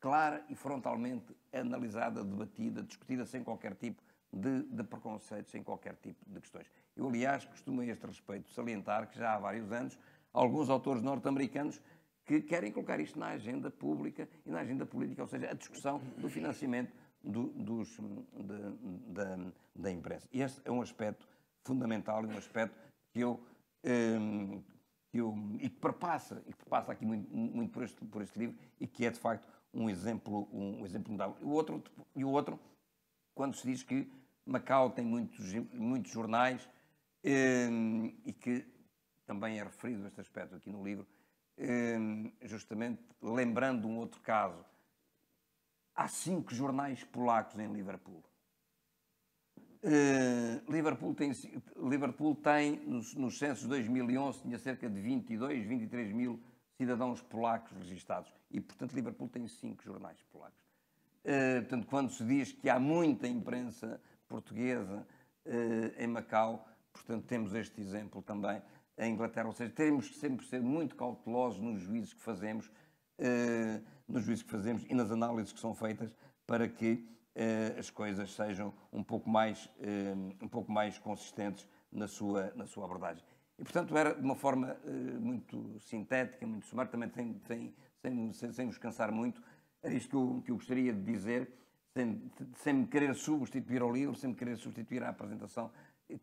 clara e frontalmente analisada, debatida, discutida sem qualquer tipo de, de preconceitos, sem qualquer tipo de questões. Eu, aliás, costumo a este respeito salientar que já há vários anos alguns autores norte-americanos que querem colocar isto na agenda pública e na agenda política, ou seja, a discussão do financiamento do, dos, de, da, da imprensa. E este é um aspecto fundamental e um aspecto que eu, um, que eu e que perpassa, e que perpassa aqui muito, muito por, este, por este livro e que é de facto um exemplo, um, exemplo notável. E o outro, e o outro, quando se diz que Macau tem muitos, muitos jornais um, e que também é referido este aspecto aqui no livro, um, justamente lembrando um outro caso há cinco jornais polacos em Liverpool. Uh, Liverpool tem, Liverpool tem nos, nos censos de 2011, tinha cerca de 22, 23 mil cidadãos polacos registados. E, portanto, Liverpool tem cinco jornais polacos. Uh, portanto, quando se diz que há muita imprensa portuguesa uh, em Macau, portanto, temos este exemplo também em Inglaterra. Ou seja, temos que sempre ser muito cautelosos nos juízos que fazemos, uh, nos juízos que fazemos e nas análises que são feitas para que uh, as coisas sejam um pouco mais, um pouco mais consistentes na sua, na sua abordagem. E, portanto, era de uma forma muito sintética, muito sumária, também sem, sem, sem, sem vos cansar muito, era isto que eu, que eu gostaria de dizer, sem, sem me querer substituir ao livro, sem me querer substituir à apresentação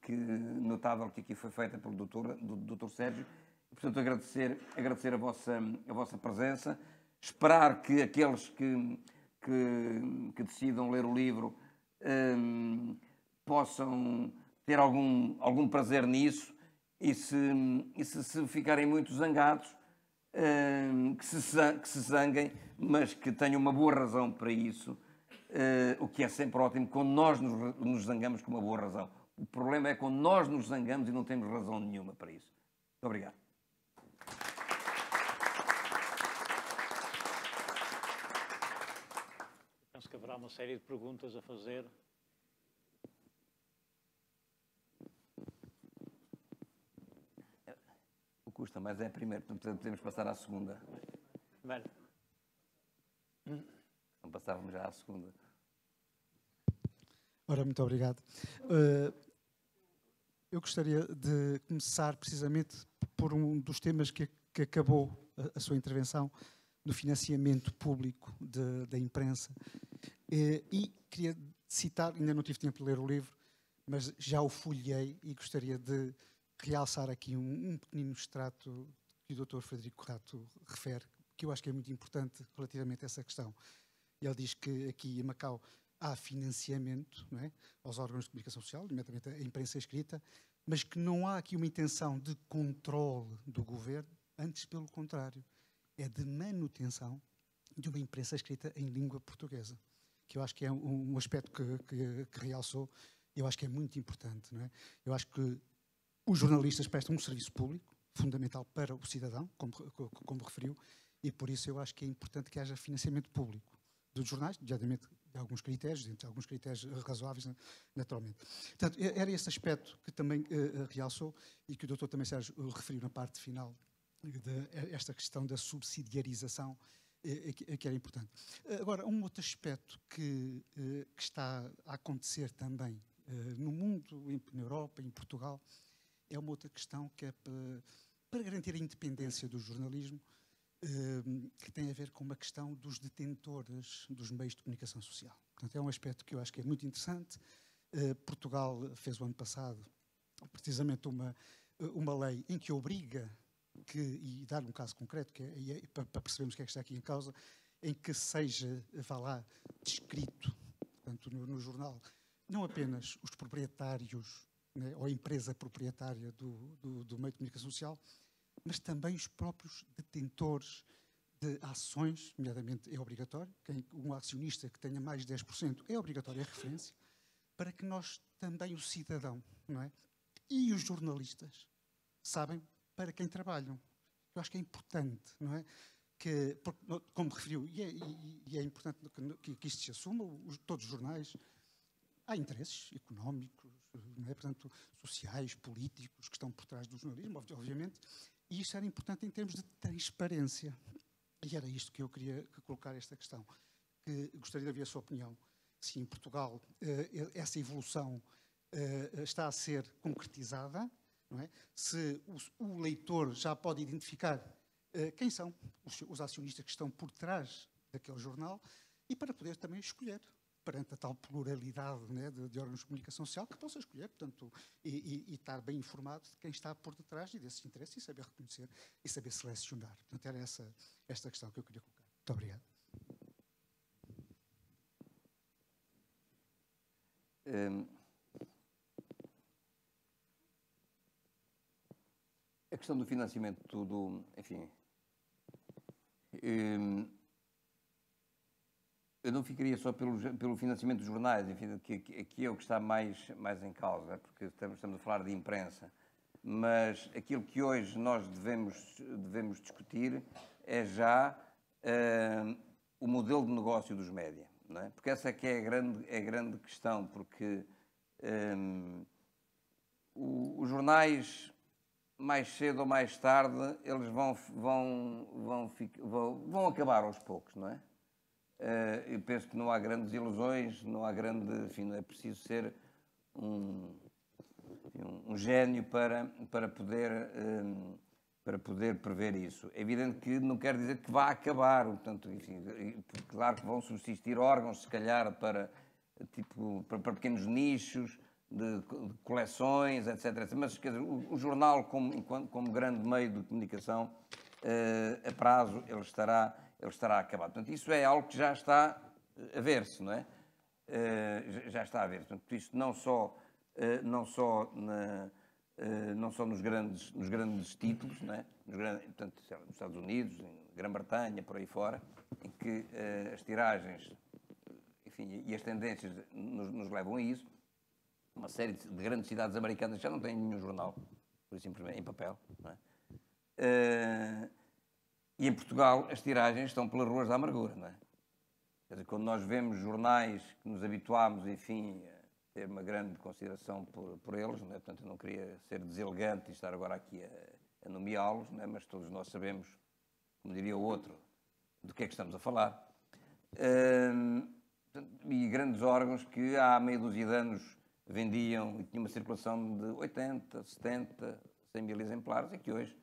que, notável que aqui foi feita pelo doutor, do, doutor Sérgio. Portanto, agradecer, agradecer a, vossa, a vossa presença, esperar que aqueles que, que, que decidam ler o livro um, possam ter algum, algum prazer nisso e se, e se, se ficarem muito zangados, um, que, se, que se zanguem, mas que tenham uma boa razão para isso, o que é sempre ótimo quando nós nos, nos zangamos com uma boa razão. O problema é quando nós nos zangamos e não temos razão nenhuma para isso. Muito obrigado. Penso que haverá uma série de perguntas a fazer. O custa, mas é a primeira, portanto podemos passar à segunda. Velho. Não passávamos já à segunda. Ora, muito obrigado. Uh, eu gostaria de começar precisamente por um dos temas que, que acabou a, a, sua intervenção, do financiamento público de, da imprensa. Uh, e queria citar, ainda não tive tempo de ler o livro, mas já o folhei e gostaria de realçar aqui um, um pequenino extrato que o Dr. Frederico Rato refere, que eu acho que é muito importante relativamente a essa questão. Ele diz que aqui em Macau há financiamento é? aos órgãos de comunicação social, nomeadamente a imprensa escrita, mas que não há aqui uma intenção de controle do governo, antes pelo contrário, é de manutenção de uma imprensa escrita em língua portuguesa, que eu acho que é um, aspecto que, que, que, realçou, eu acho que é muito importante. Não é? Eu acho que os jornalistas prestam um serviço público fundamental para o cidadão, como, como referiu, e por isso eu acho que é importante que haja financiamento público dos jornais, obviamente de alguns critérios, de alguns critérios razoáveis, naturalmente. Portanto, era esse aspecto que também uh, realçou e que o doutor também Sérgio referiu na parte final desta questão da subsidiarização é, que era importante. Agora, um outro aspecto que, que está a acontecer também no mundo, na Europa, em Portugal, é uma outra questão que é para garantir a independência do jornalismo, que tem a ver com uma questão dos detentores dos meios de comunicação social. Portanto, é um aspecto que eu acho que é muito interessante. Portugal fez o ano passado precisamente uma, uma lei em que obriga que, e dar um caso concreto, que é, é, para, percebermos o que é que está aqui em causa, em que seja, vá lá, descrito, portanto, no, no jornal, não apenas os proprietários né, ou a empresa proprietária do, do, do, meio de comunicação social, mas também os próprios detentores de ações, nomeadamente é obrigatório, quem, um acionista que tenha mais de 10% é obrigatório a referência, para que nós também, o cidadão, não é? E os jornalistas sabem para quem trabalham. Eu acho que é importante, não é? Que, como referiu, e é, e é importante que, que, isto se assuma, os, todos os jornais, há interesses económicos, é? portanto, sociais, políticos, que estão por trás do jornalismo, obviamente, e isso era importante em termos de transparência. E era isto que eu queria colocar esta questão, que gostaria de ouvir a sua opinião. Se em Portugal eh, essa evolução eh, está a ser concretizada, é? Se o, leitor já pode identificar uh, quem são os, acionistas que estão por trás daquele jornal e para poder também escolher perante a tal pluralidade né, de, de, órgãos de comunicação social que possa escolher, portanto, e, e, e, estar bem informado de quem está por detrás desses interesses e saber reconhecer e saber selecionar. Portanto, era essa esta questão que eu queria colocar. Muito obrigado. Um... A questão do financiamento do, enfim, hum, eu não ficaria só pelo, pelo financiamento dos jornais, enfim, que, que é o que está mais, mais em causa, porque estamos, estamos a falar de imprensa, mas aquilo que hoje nós devemos, devemos discutir é já uh, o modelo de negócio dos média, é? porque essa é que é a grande, é a grande questão, porque um, os jornais mais cedo ou mais tarde, eles vão, vão, vão, vão, vão acabar aos poucos, não é? Uh, eu penso que não há grandes ilusões, não há grande. Enfim, não é preciso ser um, um, um gênio para, para, poder, um, eh, para poder prever isso. É evidente que não quer dizer que vá acabar, portanto, enfim, claro que vão subsistir órgãos, se calhar, para, tipo, para, para pequenos nichos, de, de coleções, etc, etc. Mas quer dizer, o, o jornal, como, como, grande meio de comunicação, uh, a prazo, ele estará, ele estará acabado. Portanto, isso é algo que já está a ver-se, não é? Uh, já está a ver-se. Portanto, isto não só, uh, não só, na, não só nos, grandes, nos grandes títulos, não é? nos, grandes, portanto, nos Estados Unidos, em Grã-Bretanha, por aí fora, em que as tiragens enfim, e as tendências nos, nos levam a isso, uma série de grandes cidades americanas já não têm nenhum jornal, por simplesmente em papel. É? E em Portugal as tiragens estão pelas ruas da amargura. Não é? Quer dizer, quando nós vemos jornais que nos habituámos, enfim, a ter uma grande consideração por, por eles, não é? portanto eu não queria ser deselegante e estar agora aqui a, a nomeá-los, é? mas todos nós sabemos, como diria o outro, do que é que estamos a falar. Uh, e grandes órgãos que há meia dúzia de anos vendiam e tinham uma circulação de 80, 70, 100 mil exemplares e que hoje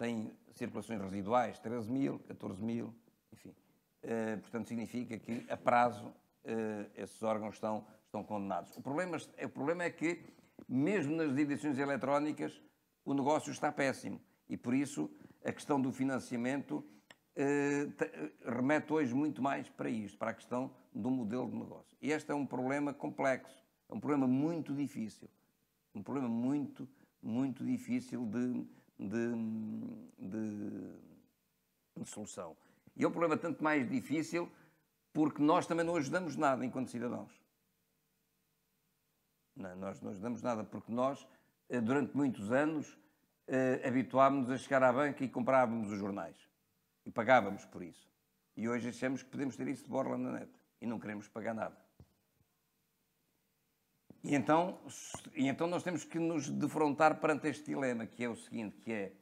têm circulações residuais, 13 mil, 14 mil, enfim. Uh, portanto, significa que a prazo uh, esses órgãos estão, estão condenados. O problema, o problema é que, mesmo nas edições eletrónicas, o negócio está péssimo e, por isso, a questão do financiamento uh, remete hoje muito mais para isto, para a questão do modelo de negócio. E este é um problema complexo é um problema muito difícil. Um problema muito, muito difícil de, de, de, de solução. E é um problema tanto mais difícil porque nós também não ajudamos nada enquanto cidadãos. Não, nós não ajudamos nada, porque nós, eh, durante muitos anos, eh, habituámos-nos a chegar à banca e comprávamos os jornais. E pagávamos por isso. E hoje achamos que podemos ter isso de borla na net. E não queremos pagar nada. E então, e então nós temos que nos defrontar perante este dilema, que é o seguinte, que é,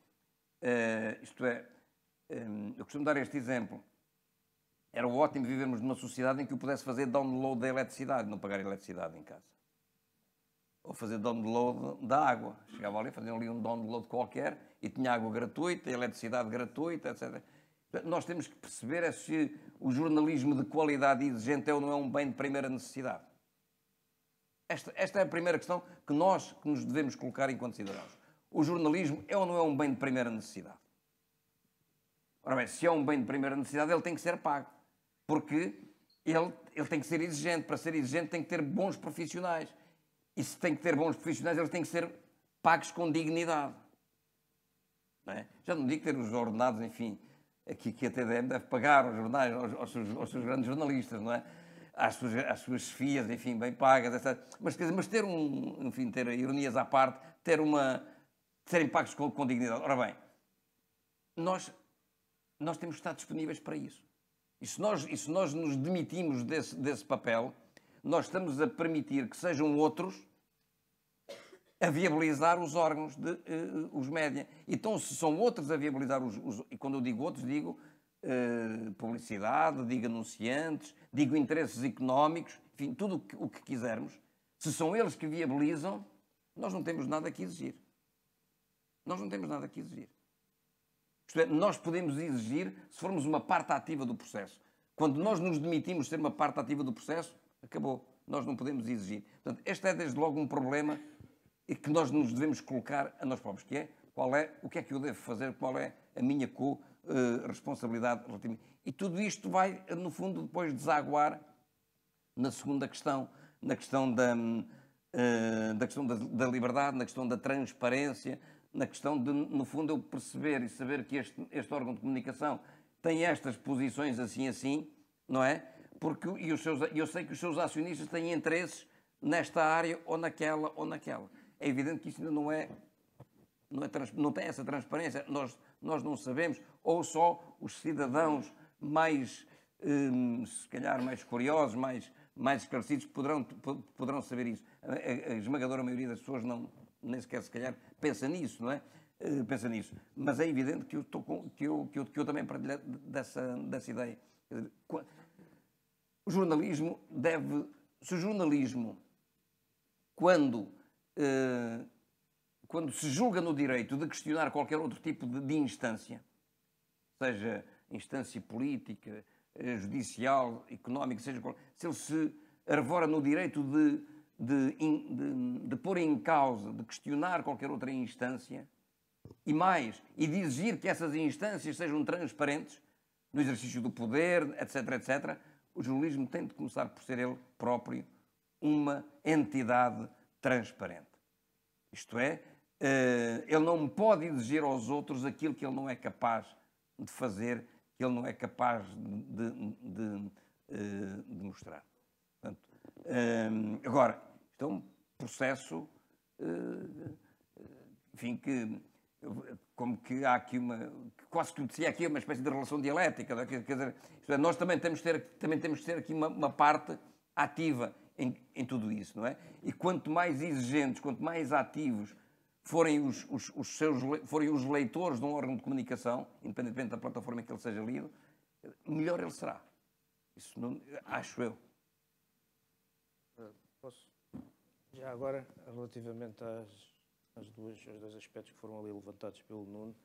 uh, isto é, um, eu costumo dar este exemplo, era ótimo vivermos numa sociedade em que eu pudesse fazer download da eletricidade, não pagar eletricidade em casa. Ou fazer download da água. Chegava ali, fazia ali um download qualquer e tinha água gratuita, eletricidade gratuita, etc. Nós temos que perceber é se o jornalismo de qualidade exigente é ou não é um bem de primeira necessidade. Esta, esta é a primeira questão que nós que nos devemos colocar enquanto cidadãos. O jornalismo é ou não é um bem de primeira necessidade? Ora bem, se é um bem de primeira necessidade, ele tem que ser pago. Porque ele, ele tem que ser exigente. Para ser exigente, tem que ter bons profissionais. E se tem que ter bons profissionais, eles têm que ser pagos com dignidade. Não é? Já não digo ter os ordenados, enfim, aqui que a TDM deve pagar aos jornais, aos, aos, seus, aos seus grandes jornalistas, não é? Às suas, às suas chefias, enfim, bem pagas, etc. Mas, quer dizer, mas ter um, enfim, ter ironias à parte, ter uma, serem pagos com, com dignidade. Ora bem, nós, nós temos que estar disponíveis para isso. E se nós, e se nós nos demitimos desse, desse papel, nós estamos a permitir que sejam outros a viabilizar os órgãos, de, uh, os média. Então, se são outros a viabilizar os, os e quando eu digo outros, digo uh, publicidade, digo anunciantes, digo interesses económicos, enfim, tudo o que, o que quisermos, se são eles que viabilizam, nós não temos nada que exigir. Nós não temos nada que exigir. Isto é, nós podemos exigir se formos uma parte ativa do processo. Quando nós nos demitimos de ser uma parte ativa do processo, acabou. Nós não podemos exigir. Portanto, este é desde logo um problema que nós nos devemos colocar a nós próprios, que é qual é, o que é que eu devo fazer, qual é a minha co-responsabilidade relativamente. E tudo isto vai, no fundo, depois desaguar na segunda questão, na questão da, uh, da, questão da, da, liberdade, na questão da transparência, na questão de, no fundo, eu perceber e saber que este, este órgão de comunicação tem estas posições assim assim, não é? Porque e os seus, eu sei que os seus acionistas têm interesses nesta área ou naquela ou naquela. É evidente que isso ainda não é, não, é, não tem essa transparência. Nós, nós não sabemos, ou só os cidadãos mais, hum, se calhar, mais curiosos, mais, mais esclarecidos, poderão, poderão saber isso. A, a, esmagadora maioria das pessoas não, nem sequer, se calhar, pensa nisso, não é? Uh, pensa nisso. Mas é evidente que eu, estou com, que eu, que eu, que eu também partilho dessa, dessa ideia. O jornalismo deve. Se o jornalismo, quando eh, quando se julga no direito de questionar qualquer outro tipo de, de instância, seja instância política, eh, judicial, económica, seja qual, se ele se arvora no direito de, de, de, de pôr em causa, de questionar qualquer outra instância, e mais, e de exigir que essas instâncias sejam transparentes no exercício do poder, etc., etc., o jornalismo tem de começar por ser ele próprio uma entidade transparente. Isto é, ele não pode exigir aos outros aquilo que ele não é capaz de fazer, que ele não é capaz de, de, eh, de mostrar. Portanto, eh, agora, isto é um processo, enfim, que como que há aqui uma, quase que dizia aqui uma espécie de relação dialética, é? quer dizer, é, nós também temos de ter, também temos de ter aqui uma, uma parte ativa em, em, tudo isso, não é? E quanto mais exigentes, quanto mais ativos forem os, os, os, seus, forem os leitores de um órgão de comunicação, independentemente da plataforma em que ele seja lido, melhor ele será. Isso não, acho eu. Posso? Já agora, relativamente às, às duas, aos dois aspectos que foram ali levantados pelo Nuno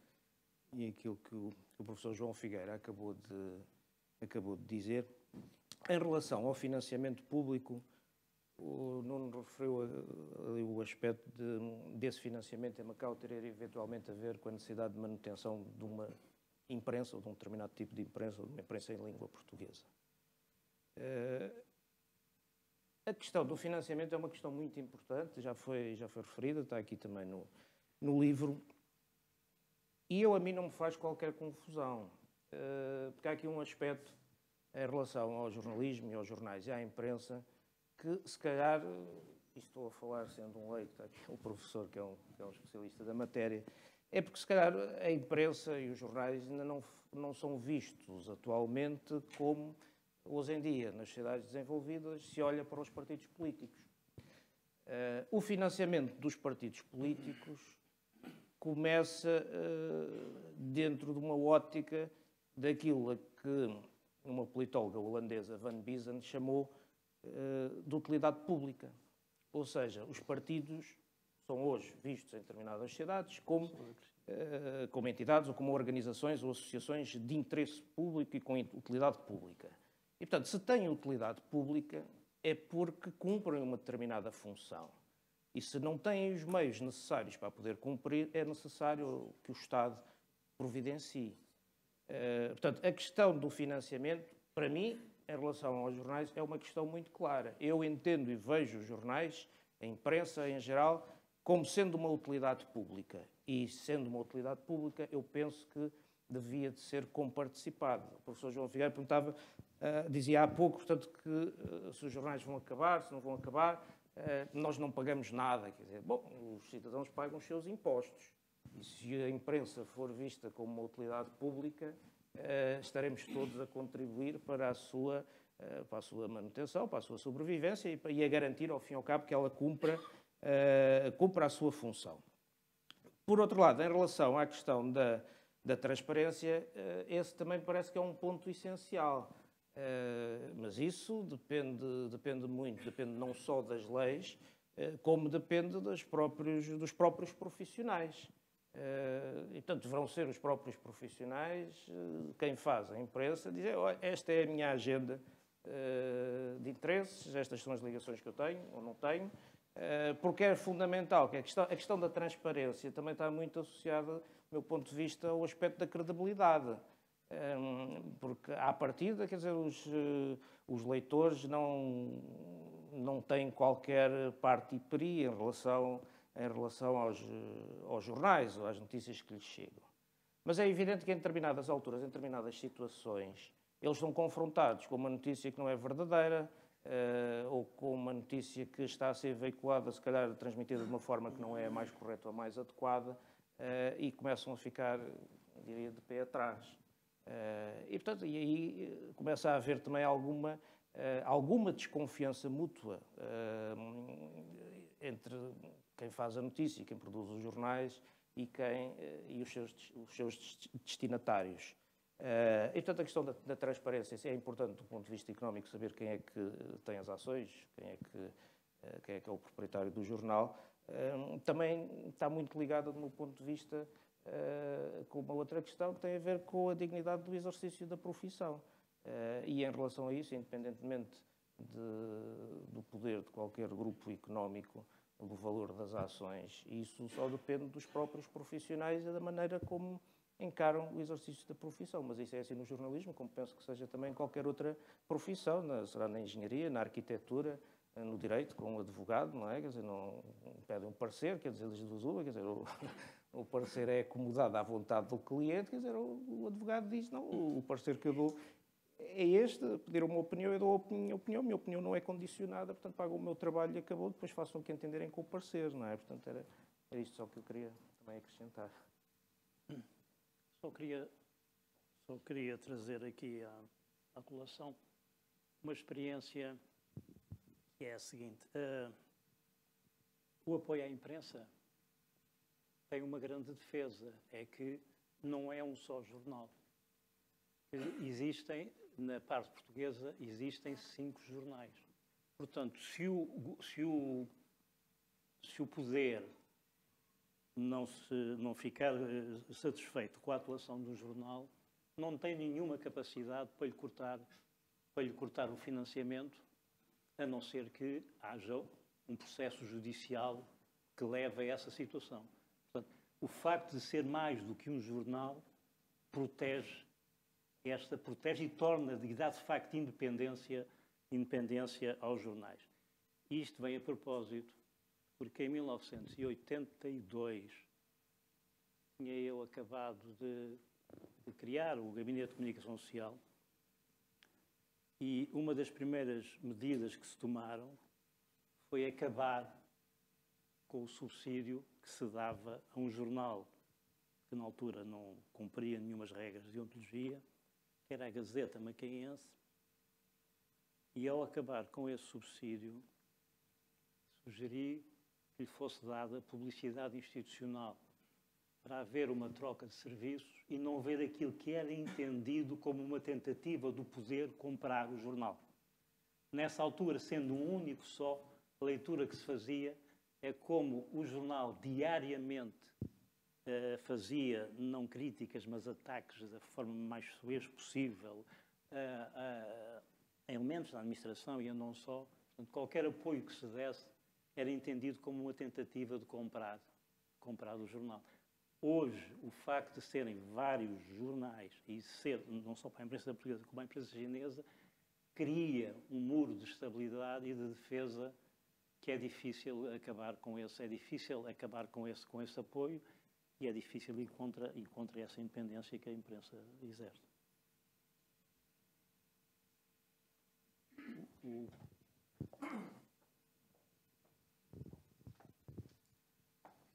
e aquilo que o, que o professor João Figueira acabou de, acabou de dizer, em relação ao financiamento público, o Nuno referiu ali o aspecto de, desse financiamento em Macau ter eventualmente a ver com a necessidade de manutenção de uma imprensa, ou de um determinado tipo de imprensa, ou de uma imprensa em língua portuguesa. Uh, a questão do financiamento é uma questão muito importante, já foi, já foi referida, está aqui também no, no livro, e eu a mim não me faz qualquer confusão, uh, porque há aqui um aspecto em relação ao jornalismo e aos jornais e à imprensa, que se calhar, e estou a falar sendo um leigo, está aqui um professor que é um, que é um especialista da matéria, é porque se calhar a imprensa e os jornais ainda não, não são vistos atualmente como hoje em dia nas sociedades desenvolvidas se olha para os partidos políticos. Uh, o financiamento dos partidos políticos começa uh, dentro de uma ótica daquilo a que uma politóloga holandesa, Van Biesen, chamou de utilidade pública. Ou seja, os partidos são hoje vistos em determinadas sociedades como, uh, como entidades ou como organizações ou associações de interesse público e com utilidade pública. E, portanto, se têm utilidade pública, é porque cumprem uma determinada função. E se não têm os meios necessários para poder cumprir, é necessário que o Estado providencie. Uh, portanto, a questão do financiamento, para mim, em relação aos jornais, é uma questão muito clara. Eu entendo e vejo os jornais, a imprensa em geral, como sendo uma utilidade pública. E sendo uma utilidade pública, eu penso que devia de ser comparticipado. O professor João Figueiredo perguntava, uh, dizia há pouco, portanto, que uh, se os jornais vão acabar, se não vão acabar, uh, nós não pagamos nada. Quer dizer, bom, os cidadãos pagam os seus impostos. E se a imprensa for vista como uma utilidade pública, estaremos todos a contribuir para a sua para a sua manutenção, para a sua sobrevivência e, e a garantir, ao fim e ao cabo, que ela cumpra, cumpra a sua função. Por outro lado, em relação à questão da, da transparência, eh, esse também parece que é um ponto essencial. Eh, mas isso depende, depende muito, depende não só das leis, eh, como depende dos próprios, dos próprios profissionais. E, portanto, deverão ser os próprios profissionais quem faz a imprensa dizer oh, esta é a minha agenda de interesses, estas são as ligações que eu tenho ou não tenho, porque é fundamental que a questão, a questão da transparência também está muito associada meu ponto de vista, o aspecto da credibilidade. Porque, à partida, quer dizer, os, eh, os leitores não, não têm qualquer parte em relação, em relação aos, eh, aos jornais ou às notícias que lhes chegam. Mas é evidente que em determinadas alturas, em determinadas situações, eles são confrontados com uma notícia que não é verdadeira, uh, ou com uma notícia que está a ser veiculada, se calhar transmitida de uma forma que não é a mais correta ou a mais adequada, uh, e começam a ficar, diria, de pé atrás. Uh, e, portanto, e aí começa a haver também alguma, alguma desconfiança mútua entre quem faz a notícia quem produz os jornais e, quem, e os, seus, os seus destinatários. Uh, e, portanto, a questão da, da, transparência é importante do ponto de vista económico, saber quem é que tem as ações, quem é que, quem é, que é o proprietário do jornal, também está muito ligada, do meu ponto de vista, com uma outra questão que tem a ver com a dignidade do exercício da profissão. E em relação a isso, independentemente de, do poder de qualquer grupo económico, do valor das ações, isso só depende dos próprios profissionais e da maneira como encaram o exercício da profissão. Mas isso é assim no jornalismo, como penso que seja também em qualquer outra profissão, na, será na engenharia, na arquitetura, no direito com um advogado, não é? Quer dizer, não pedem um parecer, quer dizer, legislatura, quer dizer, o, o parecer é acomodado à vontade do cliente, quer dizer, o, o advogado diz, não, o, o parecer que eu dou é este, pedir uma opinião, eu dou a minha opinião, a minha opinião não é condicionada, portanto pago o meu trabalho e acabou, depois façam o que entenderem com o parecer, não é? Portanto, era, era isto só que eu queria também acrescentar. Só queria, só queria trazer aqui à, à colação uma experiência que é a seguinte: uh, o apoio à imprensa tem uma grande defesa, é que não é um só jornal. Existem, na parte portuguesa, existem cinco jornais. Portanto, se o, se o, se o poder não, se, não ficar eh, satisfeito com a atuação do jornal, não tem nenhuma capacidade para lhe cortar, para lhe cortar o financiamento a não ser que haja um processo judicial que leve a essa situação. Portanto, o facto de ser mais do que um jornal protege esta protege e torna e dá de facto independência independência aos jornais. Isto vem a propósito porque em 1982 tinha eu acabado de, de criar o Gabinete de Comunicação Social E uma das primeiras medidas que se tomaram foi acabar com o subsídio que se dava a um jornal que na altura não cumpria nenhumas regras de ontologia, que era a Gazeta Macaense, e ao acabar com esse subsídio, sugeri que lhe fosse dada publicidade institucional para haver uma troca de serviços e não ver aquilo que era entendido como uma tentativa do poder comprar o jornal. Nessa altura, sendo um único só, a leitura que se fazia é como o jornal diariamente uh, fazia, não críticas, mas ataques da forma mais suez possível uh, uh, elementos da administração e não só. Portanto, qualquer apoio que se desse era entendido como uma tentativa de comprar, comprar o jornal. Hoje, o facto de serem vários jornais e ser, não só para a imprensa portuguesa, como para a imprensa chinesa, cria um muro de estabilidade e de defesa que é difícil acabar com esse, é difícil acabar com esse, com esse apoio e é difícil ir contra, ir contra essa independência que a imprensa exerce.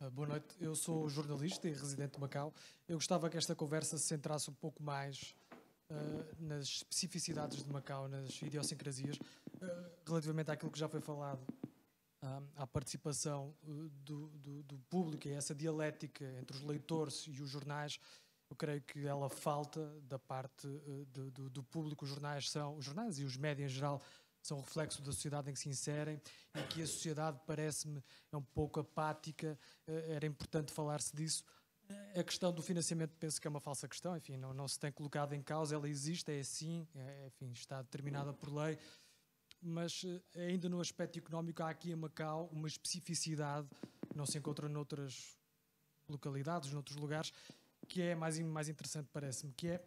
Ah, boa noite, eu sou jornalista e residente de Macau. Eu gostava que esta conversa se centrasse um pouco mais uh, nas especificidades de Macau, nas idiosincrasias, uh, relativamente àquilo que já foi falado à participação eh, do, do, do, público e essa dialética entre os leitores e os jornais, eu creio que ela falta da parte eh, do, do, do público. Os jornais são, os jornais e os médias em geral são reflexo da sociedade em que se inserem e que a sociedade parece-me é um pouco apática. Eh, era importante falar-se disso. A questão do financiamento penso que é uma falsa questão, enfim, não, não se tem colocado em causa, ela existe, é assim, é, enfim, está determinada por lei mas eh, ainda no aspecto económico há aqui em Macau uma especificidade que não se encontra noutras localidades, noutros lugares, que é mais, mais interessante, parece-me, que é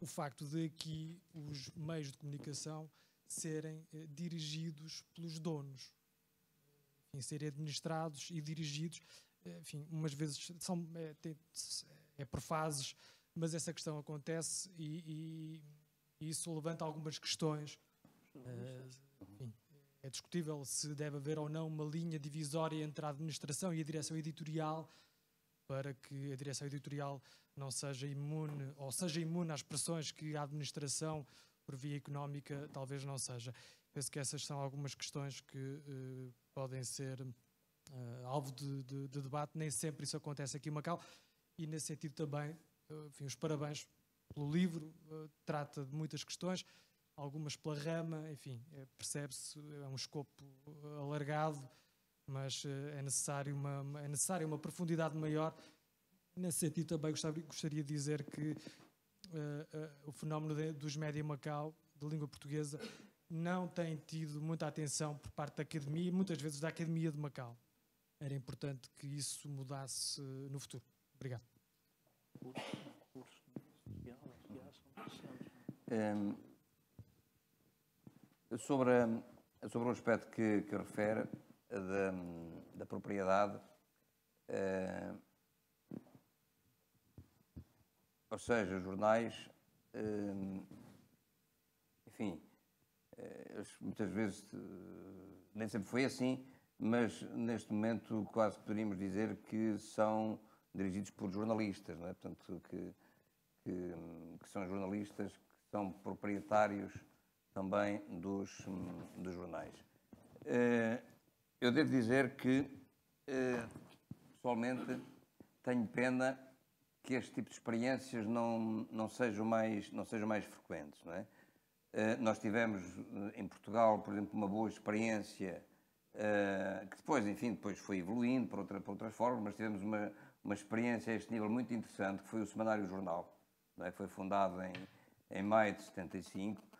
o facto de aqui os meios de comunicação serem eh, dirigidos pelos donos, enfim, serem administrados e dirigidos, eh, enfim, umas vezes são, é, tem, é por fases, mas essa questão acontece e, e, e isso levanta algumas questões enfim, é discutível se deve haver ou não uma linha divisória entre a administração e a direção editorial para que a direção editorial não seja imune ou seja imune às pressões que a administração por via económica talvez não seja. Penso que essas são algumas questões que uh, podem ser uh, alvo de, de, de, debate. Nem sempre isso acontece aqui em Macau e nesse sentido também, uh, enfim, os parabéns pelo livro. trata de muitas questões algumas pela rama, enfim, é, percebe-se, é um escopo alargado, mas eh, é necessário uma, é necessário uma profundidade maior. Nesse sentido, também gostaria, gostaria de dizer que uh, uh, o fenómeno de, dos média Macau, de língua portuguesa, não tem tido muita atenção por parte da academia e muitas vezes da academia de Macau. Era importante que isso mudasse no futuro. Obrigado. Um, Sobre, sobre o aspecto que, que refere da, da propriedade, eh, ou seja, jornais, eh, enfim, eh, muitas vezes nem sempre foi assim, mas neste momento quase poderíamos dizer que são dirigidos por jornalistas, não é? portanto, que, que, que são jornalistas que são proprietários também dos, dos jornais. Eh, eu devo dizer que, eh, pessoalmente, tenho pena que este tipo de experiências não, não, sejam, mais, não sejam mais frequentes. Não é? Eh, nós tivemos em Portugal, por exemplo, uma boa experiência que depois, enfim, depois foi evoluindo para, outra, para outras formas, mas tivemos uma, uma experiência a este nível muito interessante, que foi o Semanário Jornal, é? foi fundado em, em maio de 75, eh,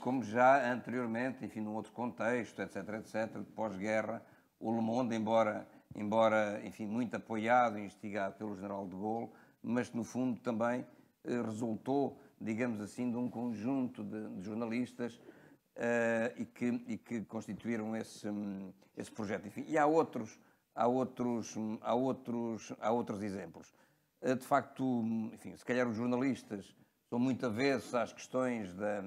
como já anteriormente, enfim, num outro contexto, etc., etc., pós-guerra, o Le Monde, embora, embora, enfim, muito apoiado e instigado pelo general de Gaulle, mas no fundo também eh, resultou, digamos assim, de um conjunto de, de jornalistas uh, e, que, e que constituíram esse, esse projeto. Enfim, e há outros, há outros, há outros, há outros exemplos. De facto, enfim, se calhar os jornalistas são muito avessos às questões da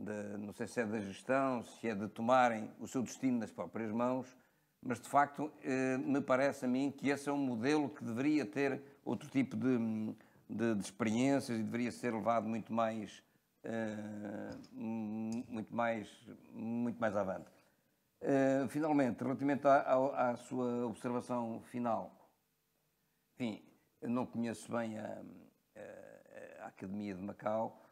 de, não sei se é da gestão, se é de tomarem o seu destino nas próprias mãos, mas de facto eh, me parece a mim que esse é um modelo que deveria ter outro tipo de, de, de experiências e deveria ser levado muito mais, uh, muito mais, muito mais avante. Uh, finalmente, relativamente à, à, à, sua observação final, enfim, eu não conheço bem a, a, a Academia de Macau,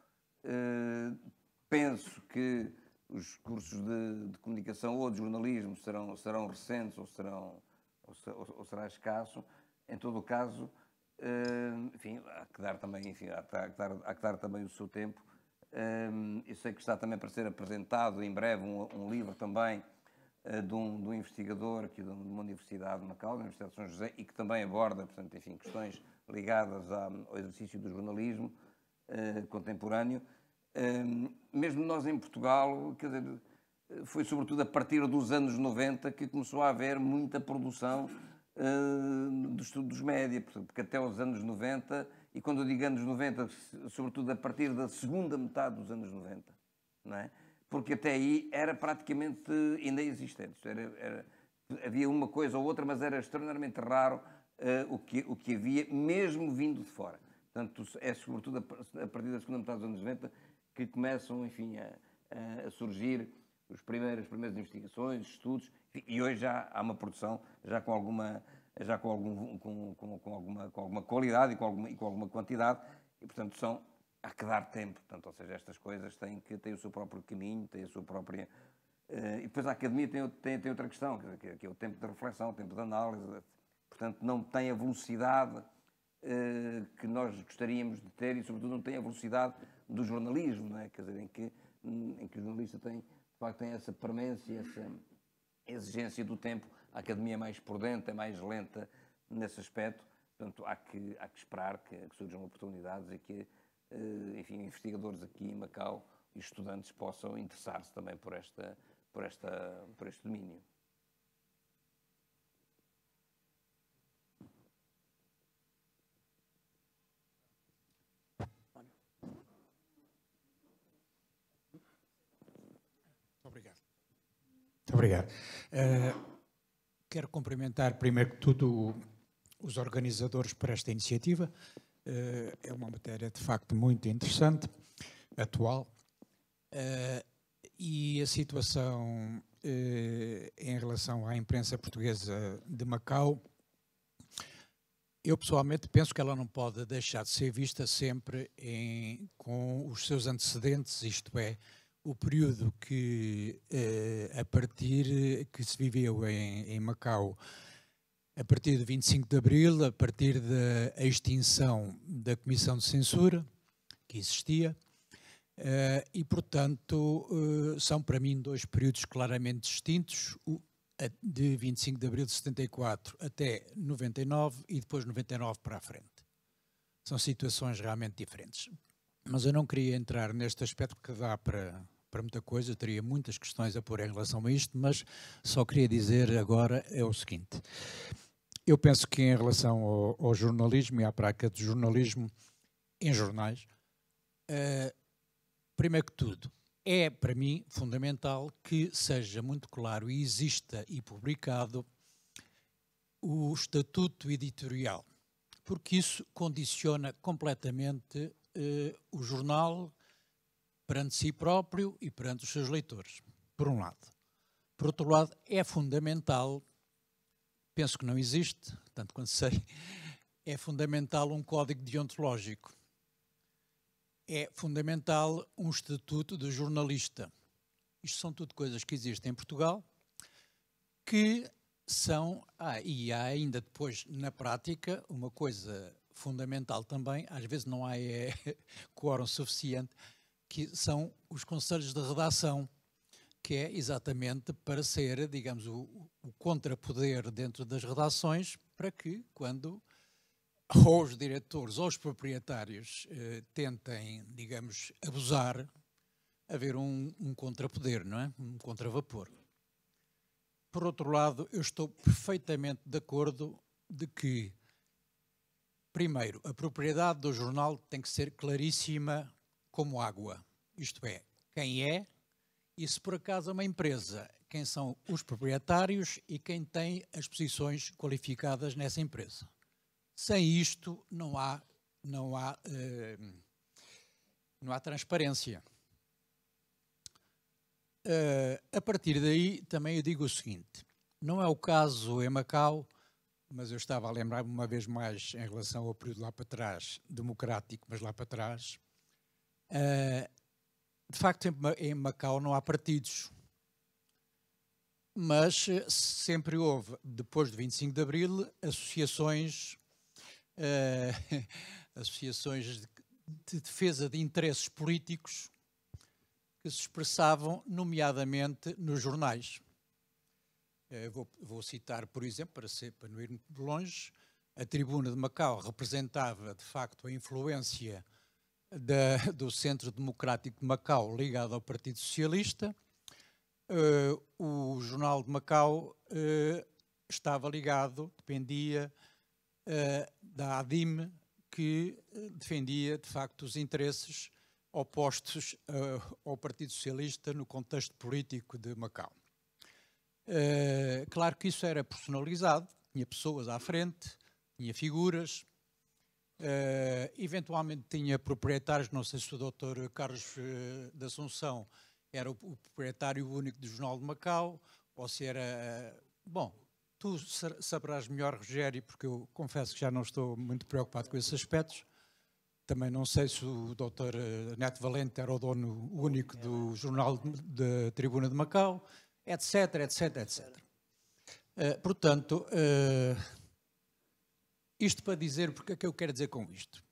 penso que os cursos de, de, comunicação ou de jornalismo serão, serão recentes ou, serão, ou, ou será escasso. Em todo o caso, uh, enfim, há que dar também, enfim, há, que dar, há que dar também o seu tempo. Uh, eu sei que está também para ser apresentado em breve um, um livro também uh, de, um, de, um, investigador aqui de uma universidade de Macau, da Universidade de São José, e que também aborda, portanto, enfim, questões ligadas ao exercício do jornalismo contemporâneo mesmo nós em Portugal, quer dizer, foi sobretudo a partir dos anos 90 que começou a haver muita produção uh, do estudo dos média, porque até os anos 90, e quando eu digo anos 90, sobretudo a partir da segunda metade dos anos 90, não é? Porque até aí era praticamente inexistente. Era, era, havia uma coisa ou outra, mas era extraordinariamente raro uh, o, que, o que havia, mesmo vindo de fora. Portanto, é sobretudo a partir da segunda metade dos anos 90 que começam, enfim, a, a surgir os primeiros, as primeiras investigações, estudos, e hoje já há uma produção já com alguma, já com, algum, com, com, com alguma, com alguma qualidade e com alguma, e com alguma quantidade, e portanto são, há que dar tempo, portanto, ou seja, estas coisas têm que ter o seu próprio caminho, têm a sua própria... Uh, e depois a academia tem, tem, tem outra questão, que, é, que é o tempo de reflexão, o tempo de análise, portanto não tem a velocidade uh, que nós gostaríamos de ter e sobretudo não tem a velocidade do jornalismo, não é? Quer dizer, em que, em que o jornalista tem, de facto, tem essa premência, essa exigência do tempo. A academia é mais prudente, é mais lenta nesse aspecto. Portanto, há que, há que esperar que, que surjam oportunidades e que, eh, enfim, investigadores aqui em Macau e estudantes possam interessar-se também por, esta, por, esta, por este domínio. Muito obrigado. Uh, quero cumprimentar, primeiro que tudo, os organizadores por esta iniciativa. Uh, é uma matéria, de facto, muito interessante, atual. Uh, e a situação em relação à imprensa portuguesa de Macau, eu pessoalmente penso que ela não pode deixar de ser vista sempre em, com os seus antecedentes, isto é, o período que, eh, a partir que se viveu em, em, Macau, a partir de 25 de Abril, a partir da extinção da Comissão de Censura, que existia, eh, e, portanto, eh, são para mim dois períodos claramente distintos, de 25 de Abril de 74 até 99 e depois 99 para a frente. São situações realmente diferentes. Mas eu não queria entrar neste aspecto porque dá para, para muita coisa, teria muitas questões a pôr em relação a isto, mas só queria dizer agora é o seguinte. Eu penso que em relação ao, ao jornalismo e à prática de jornalismo em jornais, uh, primeiro que tudo, é para mim fundamental que seja muito claro e exista e publicado o estatuto editorial, porque isso condiciona completamente uh, o jornal perante si próprio e perante os seus leitores, por um lado. Por outro lado, é fundamental, penso que não existe, tanto quanto sei, é fundamental um código deontológico. É fundamental um estatuto de jornalista. Isto são tudo coisas que existem em Portugal, que são, ah, e há ainda depois na prática uma coisa fundamental também, às vezes não há é, quórum suficiente, que são os conselhos de redação, que é exatamente para ser, digamos, o, o contrapoder dentro das redações, para que, quando ou os diretores ou os proprietários eh, tentem, digamos, abusar, haver um, um contrapoder, não é? Um contravapor. Por outro lado, eu estou perfeitamente de acordo de que, primeiro, a propriedade do jornal tem que ser claríssima como água. Isto é, quem é e se por acaso é uma empresa, quem são os proprietários e quem tem as posições qualificadas nessa empresa. Sem isto não há, não há, eh, não há transparência. Uh, a partir daí, também eu digo o seguinte: não é o caso em Macau, mas eu estava a lembrar uma vez mais em relação ao período lá para trás, democrático, mas lá para trás. Uh, de facto, em Macau não há partidos, mas eh, sempre houve, depois de 25 de Abril, associações, uh, associações de defesa de interesses políticos que se expressavam, nomeadamente, nos jornais. Eh, vou, vou, citar, por exemplo, para, ser, para não ir muito longe, a Tribuna de Macau representava, de facto, a influência da, do Centro Democrático de Macau ligado ao Partido Socialista. Uh, o Jornal de Macau uh, estava ligado, dependia uh, da ADIM, que defendia, de facto, os interesses opostos ao Partido Socialista no contexto político de Macau. Uh, claro que isso era personalizado, tinha pessoas à frente, tinha figuras, uh, eventualmente tinha proprietários, não sei se o Dr. Carlos da Assunção era o, o, proprietário único do Jornal de Macau, ou se era. bom, tu saberás melhor, Rogério, porque eu confesso que já não estou muito preocupado com esses aspectos. Também não sei se o Dr. Eh, Neto Valente era o dono único do jornal da Tribuna de Macau, etc, etc, etc. Uh, portanto, uh, isto para dizer, porque é que eu quero dizer com isto?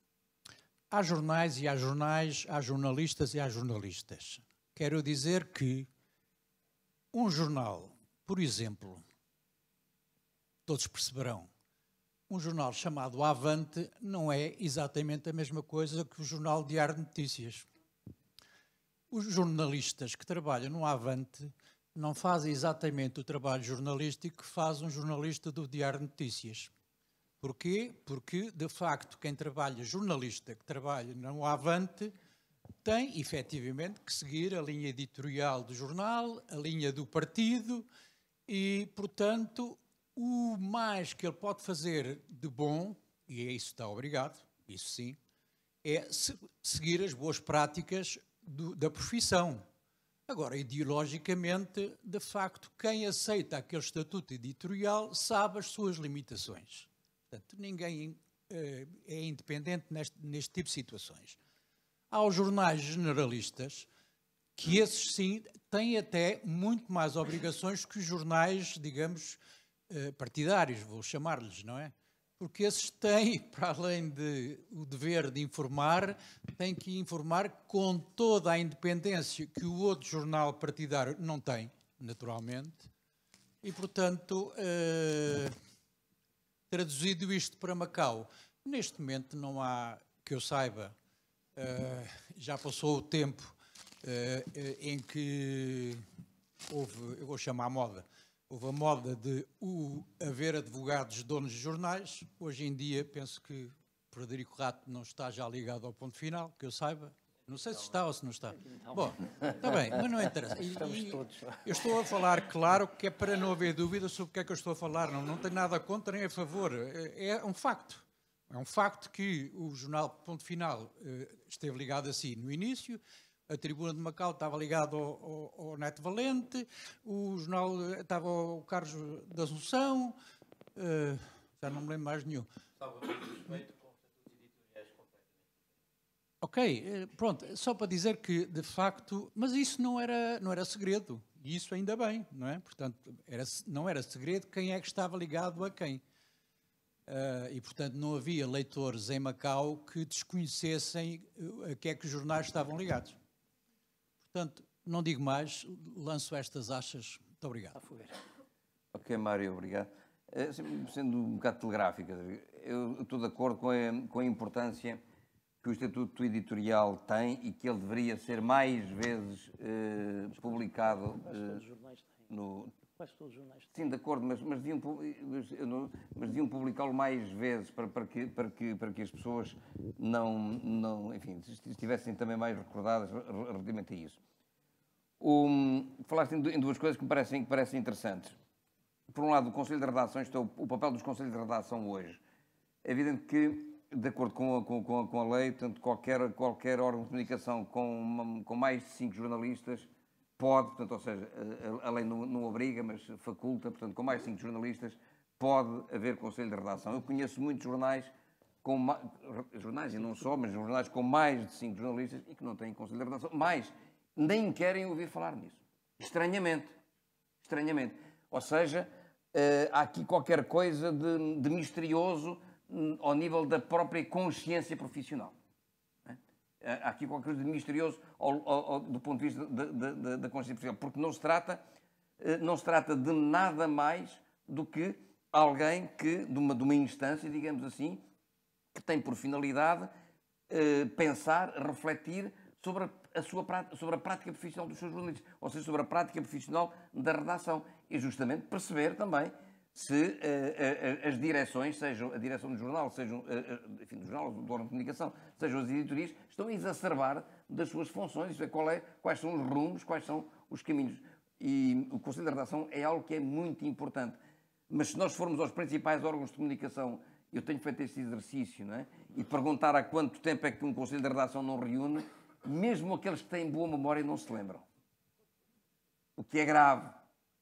Há jornais e há jornais, há jornalistas e há jornalistas. Quero dizer que um jornal, por exemplo, todos perceberão, um jornal chamado Avante não é exatamente a mesma coisa que o jornal Diário de Notícias. Os jornalistas que trabalham no Avante não fazem exatamente o trabalho jornalístico que faz um jornalista do Diário Notícias. Porquê? Porque, de facto, quem trabalha, jornalista que trabalha no Avante, tem efetivamente que seguir a linha editorial do jornal, a linha do partido e, portanto, o mais que ele pode fazer de bom, e é isso está obrigado, isso sim, é seguir as boas práticas do, da profissão. Agora, ideologicamente, de facto, quem aceita aquele estatuto editorial sabe as suas limitações. Portanto, ninguém uh, é independente neste, neste tipo de situações. Há os jornais generalistas, que esses sim têm até muito mais obrigações que os jornais, digamos, eh, partidários, vou chamar-lhes, não é? Porque esses têm, para além de o dever de informar, têm que informar com toda a independência que o outro jornal partidário não tem, naturalmente. E, portanto, eh, traduzido isto para Macau, neste momento não há, que eu saiba, eh, já passou o tempo eh, em que houve, eu vou chamar a moda, houve a moda de o, haver advogados donos de jornais. Hoje em dia, penso que Frederico Rato não está já ligado ao ponto final, que eu saiba. Não sei se está ou se não está. Bom, está bem, mas não interessa. E, e, eu estou a falar, claro, que é para não haver dúvida sobre o que é que eu estou a falar. Não, não tenho nada contra nem a favor. É, é um facto. É um facto que o jornal Ponto Final eh, esteve ligado assim no início, a Tribuna de Macau estava ligada ao, ao, ao, Neto Valente, o jornal estava ao Carlos da Assunção, uh, já não me lembro mais nenhum. Estava respeito com editoriais Ok, eh, pronto, só para dizer que, de facto, mas isso não era, não era segredo, e isso ainda bem, não é? Portanto, era, não era segredo quem é que estava ligado a quem. Uh, e, portanto, não havia leitores em Macau que desconhecessem a que é que os jornais estavam ligados. Portanto, não digo mais, lanço estas achas. Muito obrigado. Ok, Mário, obrigado. Eh, sendo um bocado telegráfica, eu estou de acordo com a, com a importância que o Estatuto Editorial tem e que ele deveria ser mais vezes eh, publicado eh, no. Quase todos os jornais. Sim, de acordo, mas, mas, deviam, mas deviam publicá-lo mais vezes para, para, que, para, que, para que as pessoas não, não, enfim, estivessem também mais recordadas relativamente a isso. Um, falaste em, duas coisas que me parecem, que parecem interessantes. Por um lado, o Conselho de Redação, isto é o, o papel dos Conselhos de Redação hoje. É evidente que, de acordo com a, com, a, com a lei, portanto, qualquer, qualquer órgão de comunicação com, uma, com mais de cinco jornalistas pode, portanto, ou seja, a, lei não, obriga, mas faculta, portanto, com mais cinco jornalistas pode haver Conselho de Redação. Eu conheço muitos jornais com jornais e não só, mas jornais com mais de cinco jornalistas e que não têm Conselho de Redação, mas nem querem ouvir falar nisso. Estranhamente. Estranhamente. Ou seja, uh, há aqui qualquer coisa de, de misterioso um, ao nível da própria consciência profissional. Há aqui qualquer coisa de misterioso ao, ao, ao, do ponto de vista da, consciência profissional, porque não se trata, uh, não se trata de nada mais do que alguém que, de uma, de uma instância, digamos assim, que tem por finalidade uh, pensar, refletir sobre a, a sua, sobre a prática profissional dos seus jornalistas, ou seja, sobre a prática profissional da redação. E justamente perceber também se uh, uh, as direções, sejam a direção do jornal, sejam, uh, enfim, do jornal, do órgão de comunicação, sejam as editorias, estão a exacerbar das suas funções, isto é, qual é, quais são os rumos, quais são os caminhos. E o Conselho de Redação é algo que é muito importante. Mas se nós formos aos principais órgãos de comunicação, eu tenho feito este exercício, não é? E perguntar há quanto tempo é que um Conselho de Redação não reúne, mesmo aqueles que têm boa memória não se lembram. O que é grave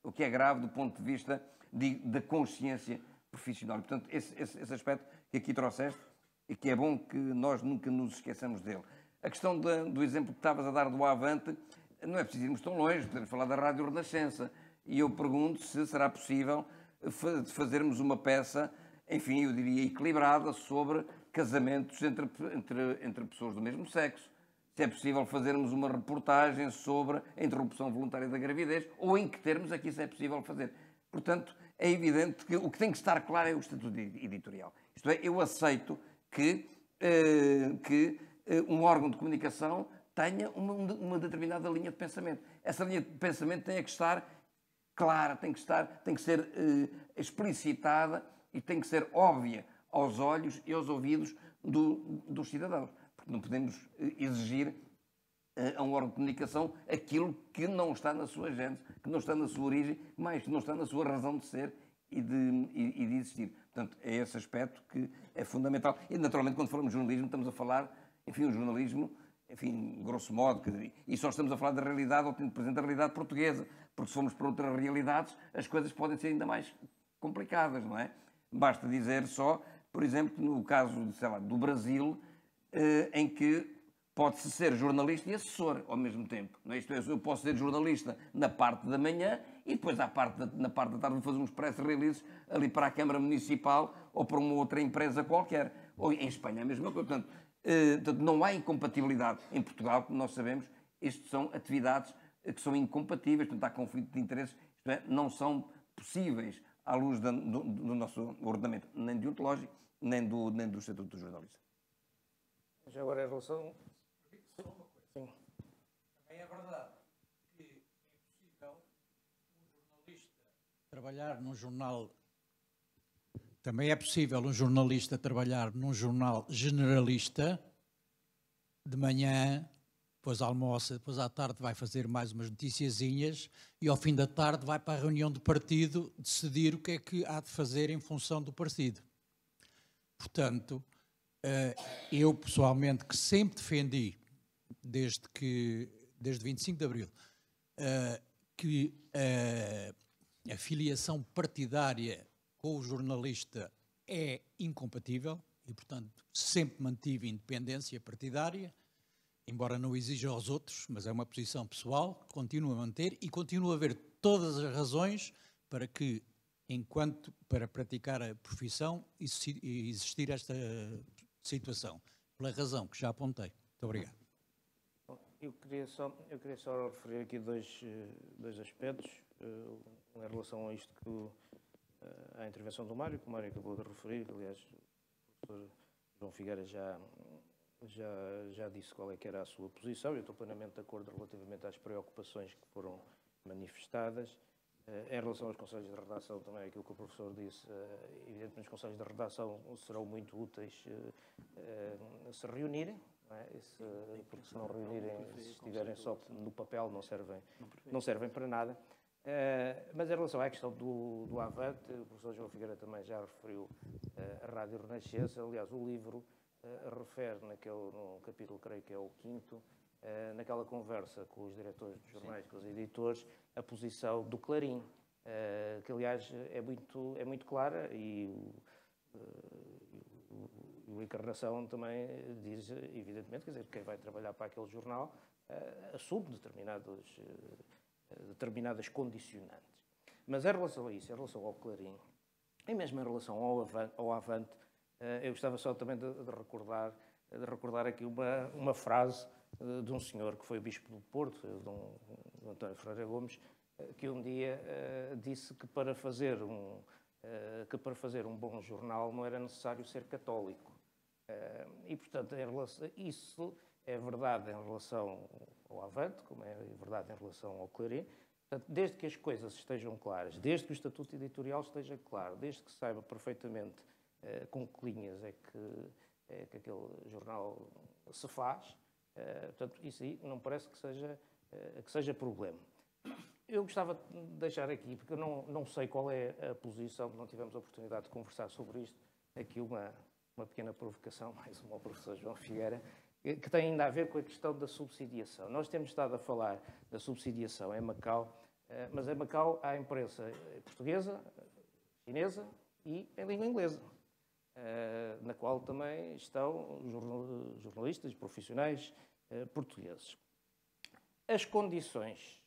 o que é grave do ponto de vista de, da consciência profissional. Portanto, esse, esse, esse, aspecto que aqui trouxeste e que é bom que nós nunca nos esqueçamos dele. A questão do exemplo que estavas a dar do Avante, não é preciso irmos tão longe, podemos falar da Rádio Renascença. E eu pergunto se será possível fazermos uma peça, enfim, eu diria equilibrada, sobre casamentos entre, entre, entre pessoas do mesmo sexo se é possível fazermos uma reportagem sobre a interrupção voluntária da gravidez ou em que termos é que isso é possível fazer. Portanto, é evidente que o que tem que estar claro é o estatuto editorial. Isto é, eu aceito que, uh, que uh, um órgão de comunicação tenha uma, uma, determinada linha de pensamento. Essa linha de pensamento tem que estar clara, tem que, estar, tem que ser uh, explicitada e tem que ser óbvia aos olhos e aos ouvidos do, dos cidadãos não podemos eh, exigir eh, a um órgão de comunicação aquilo que não está na sua gênese, que não está na sua origem, mais que não está na sua razão de ser e de, e, de existir. Portanto, é esse aspecto que é fundamental. E, naturalmente, quando falamos de jornalismo, estamos a falar, enfim, o jornalismo, enfim, grosso modo, e só estamos a falar da realidade, ou tendo presente a realidade portuguesa, porque se formos para outras realidades, as coisas podem ser ainda mais complicadas, não é? Basta dizer só, por exemplo, no caso, sei lá, do Brasil, eh, em que pode-se ser jornalista e assessor ao mesmo tempo. Não é? Isto é, eu posso ser jornalista na parte da manhã e depois à parte da, na parte da tarde fazer uns press releases ali para a Câmara Municipal ou para uma outra empresa qualquer. Ou em Espanha a mesma coisa. Portanto, eh, não há incompatibilidade. Em Portugal, como nós sabemos, isto são atividades eh, que são incompatíveis, portanto há conflito de interesses, isto é, não são possíveis à luz do, do, do nosso ordenamento, nem deontológico, nem do, nem do Estatuto do Jornalista. Já agora em relação. Sim. Também é verdade que é possível um jornalista trabalhar num jornal. Também é possível um jornalista trabalhar num jornal generalista de manhã, depois almoça, depois à tarde vai fazer mais umas noticiazinhas e ao fim da tarde vai para a reunião do partido decidir o que é que há de fazer em função do partido. Portanto, eh, eu, pessoalmente, que sempre defendi, desde, que, desde 25 de Abril, eh, que a filiação partidária com o jornalista é incompatível e, portanto, sempre mantive independência partidária, embora não exija aos outros, mas é uma posição pessoal, continuo a manter e continuo a ver todas as razões para que, enquanto para praticar a profissão, existir esta situação, pela razão que já apontei. Muito obrigado. Eu queria só, eu queria só referir aqui dois, eh, dois aspectos uh, em relação a isto que à intervenção do Mário, que o Mário acabou de referir, aliás, o professor João Figueira já, já, já disse qual é que era a sua posição, eu estou plenamente de acordo relativamente às preocupações que foram manifestadas. Eh, em relação aos conselhos de redação, também aquilo que o professor disse, eh, evidentemente os conselhos de redação serão muito úteis eh, se reunirem, é? Esse, porque se não reunirem, se estiverem só no papel, não servem, não servem para nada. Uh, mas em relação à questão do, do Avante, o professor João Figueira também já referiu uh, a Rádio Renascença. Aliás, o livro uh, refere naquele, no capítulo, creio que é o quinto, naquela conversa com os diretores dos jornais, com os editores, a posição do Clarim, que aliás é muito, é muito clara e o, Encarnação também diz, evidentemente, quer dizer, quem vai trabalhar para aquele jornal assume determinados determinadas condicionantes. Mas em relação a isso, em relação ao Clarim, e mesmo em relação ao Avante, ao Avante eh, eu gostava só também de, de, recordar, de recordar aqui uma, uma frase de um senhor que foi o Bispo do Porto, de um, António Ferreira Gomes, que um dia disse que para fazer um, que para fazer um bom jornal não era necessário ser católico. E, portanto, relação, isso é verdade em relação ao Avante, como é verdade em relação ao Clarim. Portanto, desde que as coisas estejam claras, desde que o estatuto editorial esteja claro, desde que saiba perfeitamente uh, com que linhas é que, é que aquele jornal se faz, uh, portanto, isso aí não parece que seja, uh, que seja problema. Eu gostava de deixar aqui, porque eu não, não sei qual é a posição, não tivemos a oportunidade de conversar sobre isto, aqui uma, uma pequena provocação, mais uma ao professor João Figueira, que tem ainda a ver com a questão da subsidiação. Nós temos estado a falar da subsidiação em Macau, eh, mas em Macau há imprensa portuguesa, chinesa e em língua inglesa, eh, na qual também estão jornalistas profissionais eh, portugueses. As condições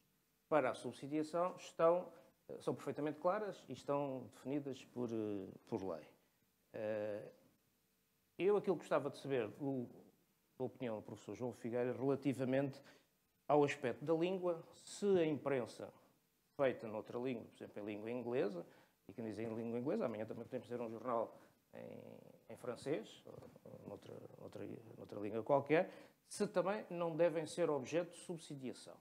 para a subsidiação estão, são perfeitamente claras e estão definidas por, por lei. Eu aquilo que gostava de saber do a opinião do professor João Figueira relativamente ao aspecto da língua, se a imprensa feita noutra língua, por exemplo, em língua inglesa, e quem diz em língua inglesa, amanhã também podemos ter um jornal em, em francês, ou noutra, noutra, noutra língua qualquer, se também não devem ser objeto de subsidiação.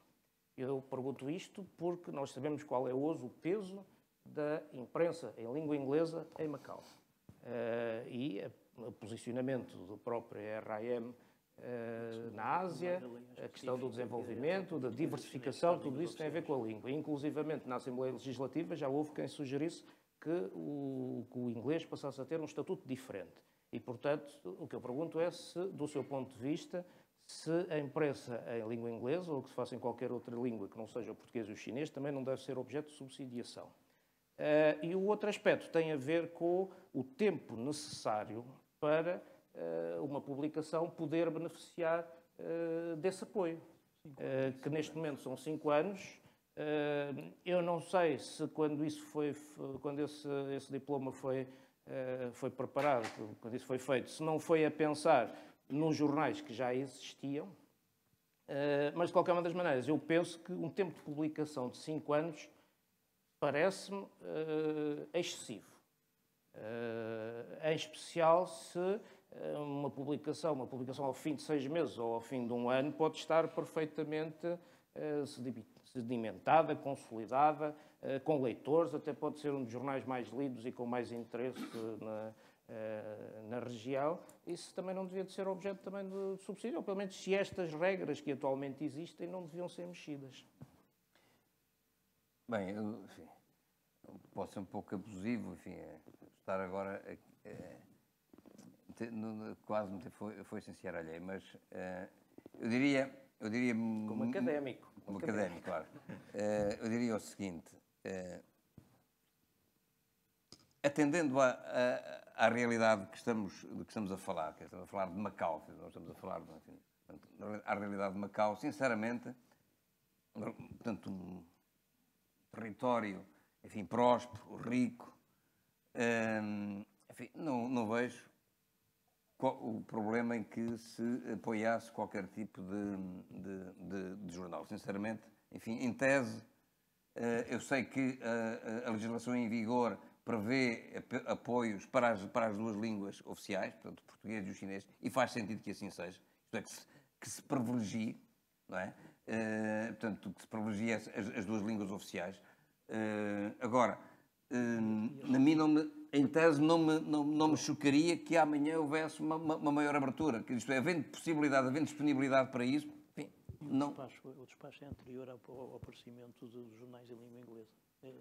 Eu pergunto isto porque nós sabemos qual é hoje o peso da imprensa em língua inglesa em Macau. Uh, e posicionamento do próprio RAM eh, na Ásia, a questão do desenvolvimento, da diversificação, tudo isso tem a ver com a língua. Inclusivamente, na Assembleia Legislativa já houve quem sugerisse que o, que o inglês passasse a ter um estatuto diferente. E, portanto, o que eu pergunto é se, do seu ponto de vista, se a imprensa em língua inglesa ou que se faça em qualquer outra língua que não seja o português e o chinês também não deve ser objeto de subsidiação. Uh, e o outro aspecto tem a ver com o tempo necessário para eh, uma publicação poder beneficiar eh, desse apoio, eh, que neste momento são cinco anos. Eu não sei se quando isso foi, quando esse, esse diploma foi, foi preparado, quando isso foi feito, se não foi a pensar nos jornais que já existiam, mas de qualquer uma das maneiras, eu penso que um tempo de publicação de cinco anos parece-me excessivo. Em especial se eh, uma publicação, uma publicação ao fim de seis meses ou ao fim de um ano pode estar perfeitamente uh, sedimentada, consolidada, com leitores, até pode ser um dos jornais mais lidos e com mais interesse na, na região. Isso também não devia de ser objeto também de subsídio, ou pelo menos se estas regras que atualmente existem não deviam ser mexidas. Bem, eu, enfim, posso ser um pouco abusivo, enfim, estar agora... Quase me foi, foi sincero alheio, mas uh, eu diria. Eu diria como académico. Como académico, claro. Uh, eu diria o seguinte: uh, atendendo à, à, à, realidade que estamos, de que estamos a falar, que estamos a falar de Macau, não estamos a falar de, enfim, à realidade de Macau, sinceramente, portanto, um território, enfim, próspero, rico, enfim, não, não vejo o problema em que se apoiasse qualquer tipo de, de, de, de jornal. Sinceramente, enfim, em tese, eh, eu sei que a, a legislação em vigor prevê apoios para as, para as duas línguas oficiais, portanto, o português e o chinês, e faz sentido que assim seja. Isto é, que se, que se privilegie, não é? Portanto, que se privilegie as, as, duas línguas oficiais. Agora, na mim não me, em tese, não me, não, não me chocaria que amanhã houvesse uma, uma, uma maior abertura. Que isto é, havendo possibilidade, havendo disponibilidade para isso, enfim, não. O despacho, o despacho é anterior ao, ao aparecimento dos jornais em língua inglesa. É,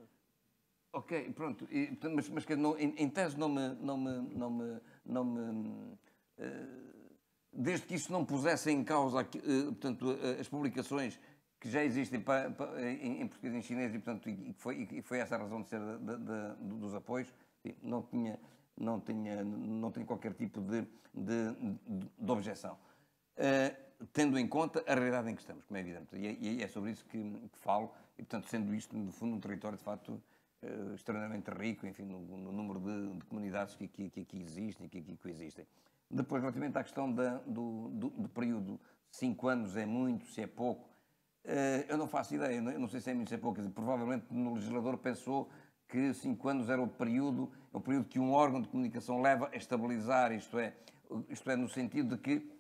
Ok, pronto, e, mas, mas que não, em, em tese não me. Não me, não me, não me eh, desde que isso não pusesse em causa eh, portanto, eh, as publicações que já existem pa- pa- em, em português e em chinês e, portanto, e, foi, e foi essa a razão de ser da- da- da- dos apoios, não tinha, não tinha, não tinha qualquer tipo de, de, de- de objeção. Eh, tendo em conta a realidade em que estamos, como é evidente. E é, e é sobre isso que, que falo, e portanto, sendo isto, no fundo, um território de facto extremamente rico, enfim, no, no número de, de comunidades que aqui, que existem e que aqui coexistem. Depois, relativamente à questão da- do, do, do período, cinco anos é muito, se é pouco, eu não faço ideia, não- não sei se é muito, se é provavelmente no legislador pensou que cinco anos era o período, é o período que um órgão de comunicação leva a estabilizar, isto é, isto é no sentido de que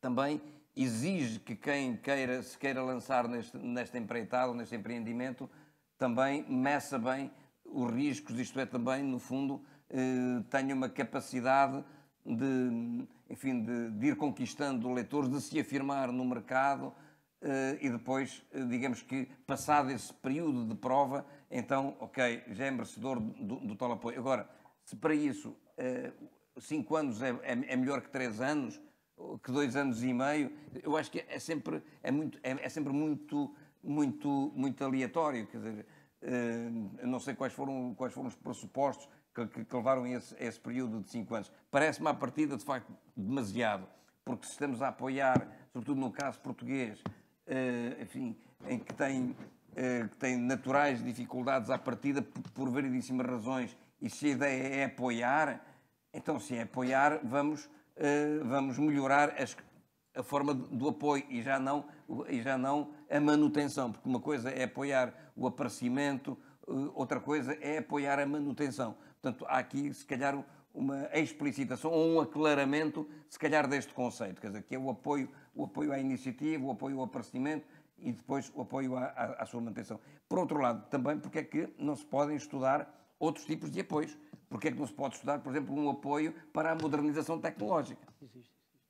também exige que quem queira, se queira lançar neste, nesta empreitada, neste empreendimento, também meça bem os riscos, isto é, também, no fundo, eh, tenha uma capacidade de, enfim, de, de ir conquistando leitores, de se afirmar no mercado eh, e depois, eh, digamos que, passado esse período de prova, então, ok, já é merecedor do, do tal apoio. Agora, se para isso eh, cinco anos é, é- é melhor que três anos, que dois anos e meio, eu acho que é sempre, é muito, é, é sempre muito, muito, muito aleatório. Quer dizer, eh, não sei quais foram, quais foram os pressupostos que, que, que levaram esse, esse período de cinco anos. Parece-me à partida, de facto, demasiado, porque se estamos a apoiar, sobretudo no caso português, eh, enfim, em que tem, eh, que tem naturais dificuldades à partida por, variedíssimas razões, e se a ideia é apoiar, então se é apoiar, vamos, eh, vamos melhorar as- a forma do apoio e já, não, e já não a manutenção, porque uma coisa é apoiar o aparecimento, eh, outra coisa é apoiar a manutenção. Portanto, há aqui, se calhar, uma explicitação ou um aclaramento, se calhar, deste conceito, quer dizer, que é o apoio, o apoio à iniciativa, o apoio ao aparecimento e depois o apoio à, à- à sua manutenção. Por outro lado, também porque é que não se podem estudar outros tipos de apoios? Porque é que não se pode estudar, por exemplo, um apoio para a modernização tecnológica?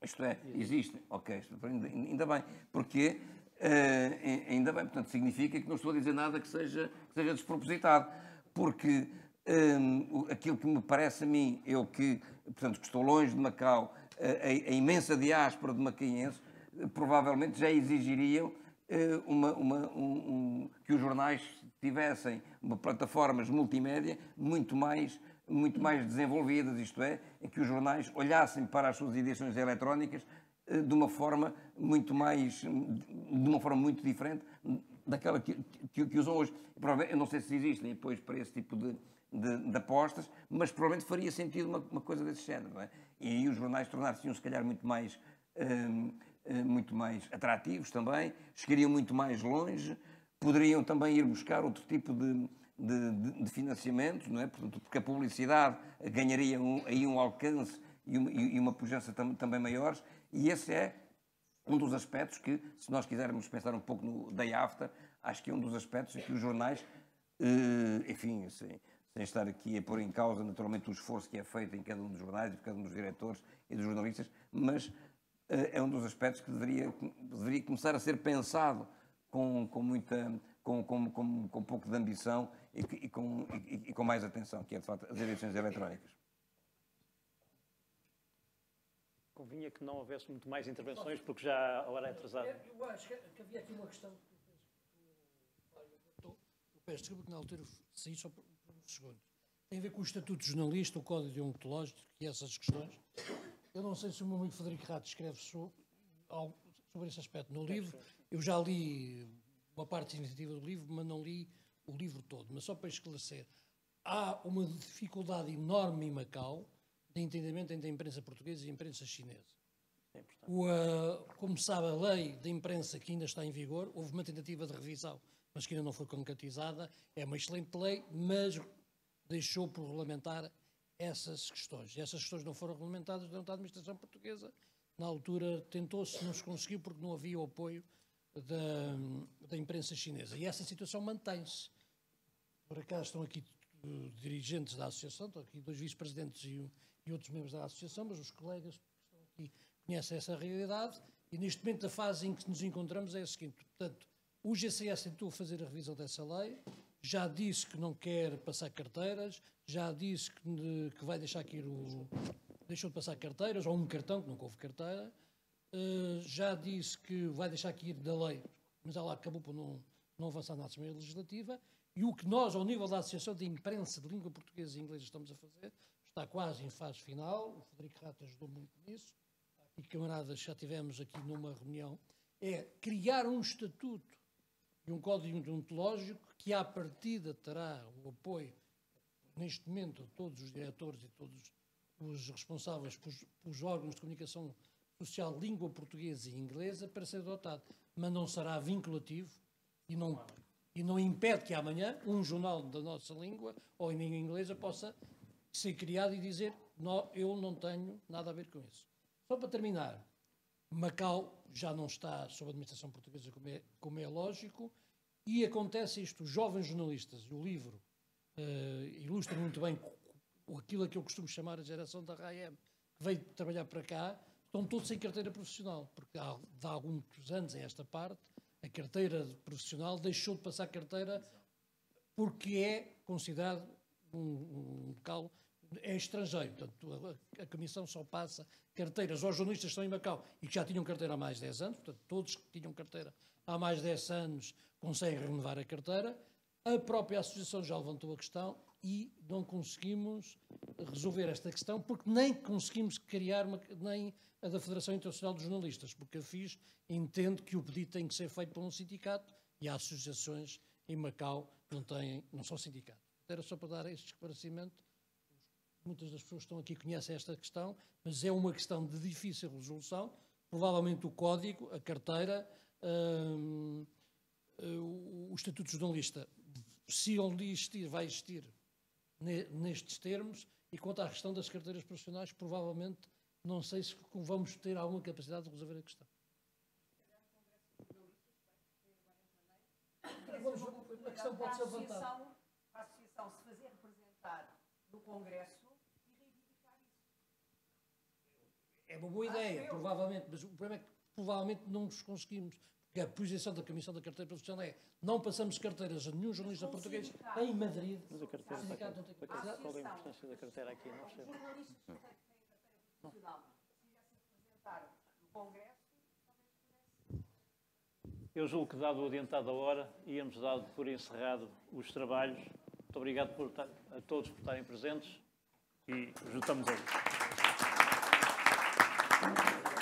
Isto é, existe. Ok, isto- ainda, bem. Porque eh, ainda bem, portanto, significa que não estou a dizer nada que seja, que seja despropositado. Porque eh, o- aquilo que me parece a mim, eu que, portanto, que estou longe de Macau, a, a- a imensa diáspora de macaenses, eh, provavelmente já exigiriam eh, uma, uma- um- um- que os jornais tivessem plataformas multimédia muito mais, muito mais desenvolvidas, isto é, que os jornais olhassem para as suas edições eletrónicas eh, de uma forma muito mais, de uma forma muito diferente daquela que, que, que usam hoje. Eu não sei se existem apoios para esse tipo de, de, de apostas, mas provavelmente faria sentido uma, uma coisa desse género, não é? E aí os jornais tornar-se-iam, se calhar, muito mais, hum, eh, muito mais atrativos também, chegariam muito mais longe, poderiam também ir buscar outro tipo de, de, de- financiamento, não é? Porque a publicidade ganharia um- aí um alcance e uma, e uma pujança tam- também maiores, e esse é um dos aspectos que, se nós quisermos pensar um pouco no day after, acho que é um dos aspectos em que os jornais, eh, enfim, sem, sem estar aqui a pôr em causa naturalmente o esforço que é feito em cada um dos jornais, de cada um dos diretores e dos jornalistas, mas eh, é um dos aspectos que deveria, deveria começar a ser pensado com, com muita, com, com, com, com um pouco de ambição e, e com, e, e com mais atenção, que é de facto as eleições eletrónicas. Convinha que não houvesse muito mais intervenções, porque já a hora é atrasada. Eu acho que que havia aqui uma questão. Eu peço desculpa que na altura saí só por, uns segundos. Tem a ver com o Estatuto de Jornalista, o Código Deontológico e essas questões. Eu não sei se o meu amigo Frederico Rato escreve sobre esse aspecto no livro. Eu já li uma parte significativa do livro, mas não li o livro todo. Mas só para esclarecer, há uma dificuldade enorme em Macau de entendimento entre a imprensa portuguesa e a imprensa chinesa. O, ah, como sabe, a lei da imprensa que ainda está em vigor, houve uma tentativa de revisão, mas que ainda não foi concretizada. É uma excelente lei, mas deixou por regulamentar essas questões. E essas questões não foram regulamentadas durante a administração portuguesa. Na altura tentou-se, não se conseguiu porque não havia o apoio da, da imprensa chinesa. E essa situação mantém-se. Por acaso estão aqui eh, dirigentes da associação, estão aqui dois vice-presidentes e, e outros membros da associação, mas os colegas que estão aqui conhecem essa realidade e neste momento a fase em que nos encontramos é a seguinte, portanto, o GCS tentou fazer a revisão dessa lei, já disse que não quer passar carteiras, já disse que, que vai deixar aqui o... deixou de passar carteiras, ou um cartão, que nunca houve carteira, Uh, já disse que vai deixar ir da lei, mas ela acabou por não, não avançar na Assembleia Legislativa. E o que nós, ao nível da Associação de Imprensa de Língua Portuguesa e Inglesa, estamos a fazer, está quase em fase final. O Frederico Rata ajudou muito nisso. E camaradas, já tivemos aqui numa reunião, é criar um estatuto e um código deontológico que, à partida, terá o apoio, neste momento, de todos os diretores e todos os responsáveis pelos, órgãos de comunicação social língua portuguesa e inglesa para ser adotado, mas não será vinculativo e não, e não impede que amanhã um jornal da nossa língua ou em língua inglesa possa ser criado e dizer "Nó, eu não tenho nada a ver com isso. Só para terminar, Macau já não está sob administração portuguesa, como é, como é lógico, e acontece isto, os jovens jornalistas, o livro eh, ilustra muito bem aquilo a que eu costumo chamar a geração da RAEM, que veio trabalhar para cá, estão todos sem carteira profissional, porque há, há alguns anos a esta parte, a carteira profissional deixou de passar carteira porque é considerado um, um local é estrangeiro. Portanto, a, a Comissão só passa carteiras aos jornalistas que estão em Macau e que já tinham carteira há mais de 10 anos, portanto, todos que tinham carteira há mais de 10 anos conseguem renovar a carteira. A própria Associação já levantou a questão e não conseguimos resolver esta questão porque nem conseguimos criar uma, nem a da Federação Internacional dos Jornalistas, porque a FIS entende que o pedido tem que ser feito por um sindicato e há associações em Macau que não, têm, não são sindicatos. Era só para dar este esclarecimento. Muitas das pessoas que estão aqui conhecem esta questão, mas é uma questão de difícil resolução. Provavelmente o código, a carteira, hum, o, o Estatuto de Jornalista, se ele existir, vai existir ne- nestes termos. E quanto à questão das carteiras profissionais, provavelmente não sei se vamos ter alguma capacidade de resolver a questão. Vamos, a questão pode ser levantada. a associação se fazer representar no Congresso e reivindicar isso. É uma boa Acho ideia, eu. provavelmente, mas o problema é que provavelmente não nos conseguimos. Porque a posição da Comissão da Carteira Profissional é não passamos carteiras a nenhum jornalista português em Madrid. Mas a carteira está aqui. Qual é a importância da carteira aqui? Não percebo. Jornalistas que têm carteira profissional, se quisessem representar no Congresso, Eu julgo que, dado o adiantado da hora, íamos dado por encerrado os trabalhos. Muito obrigado por estar- a todos por estarem presentes e juntamos aí.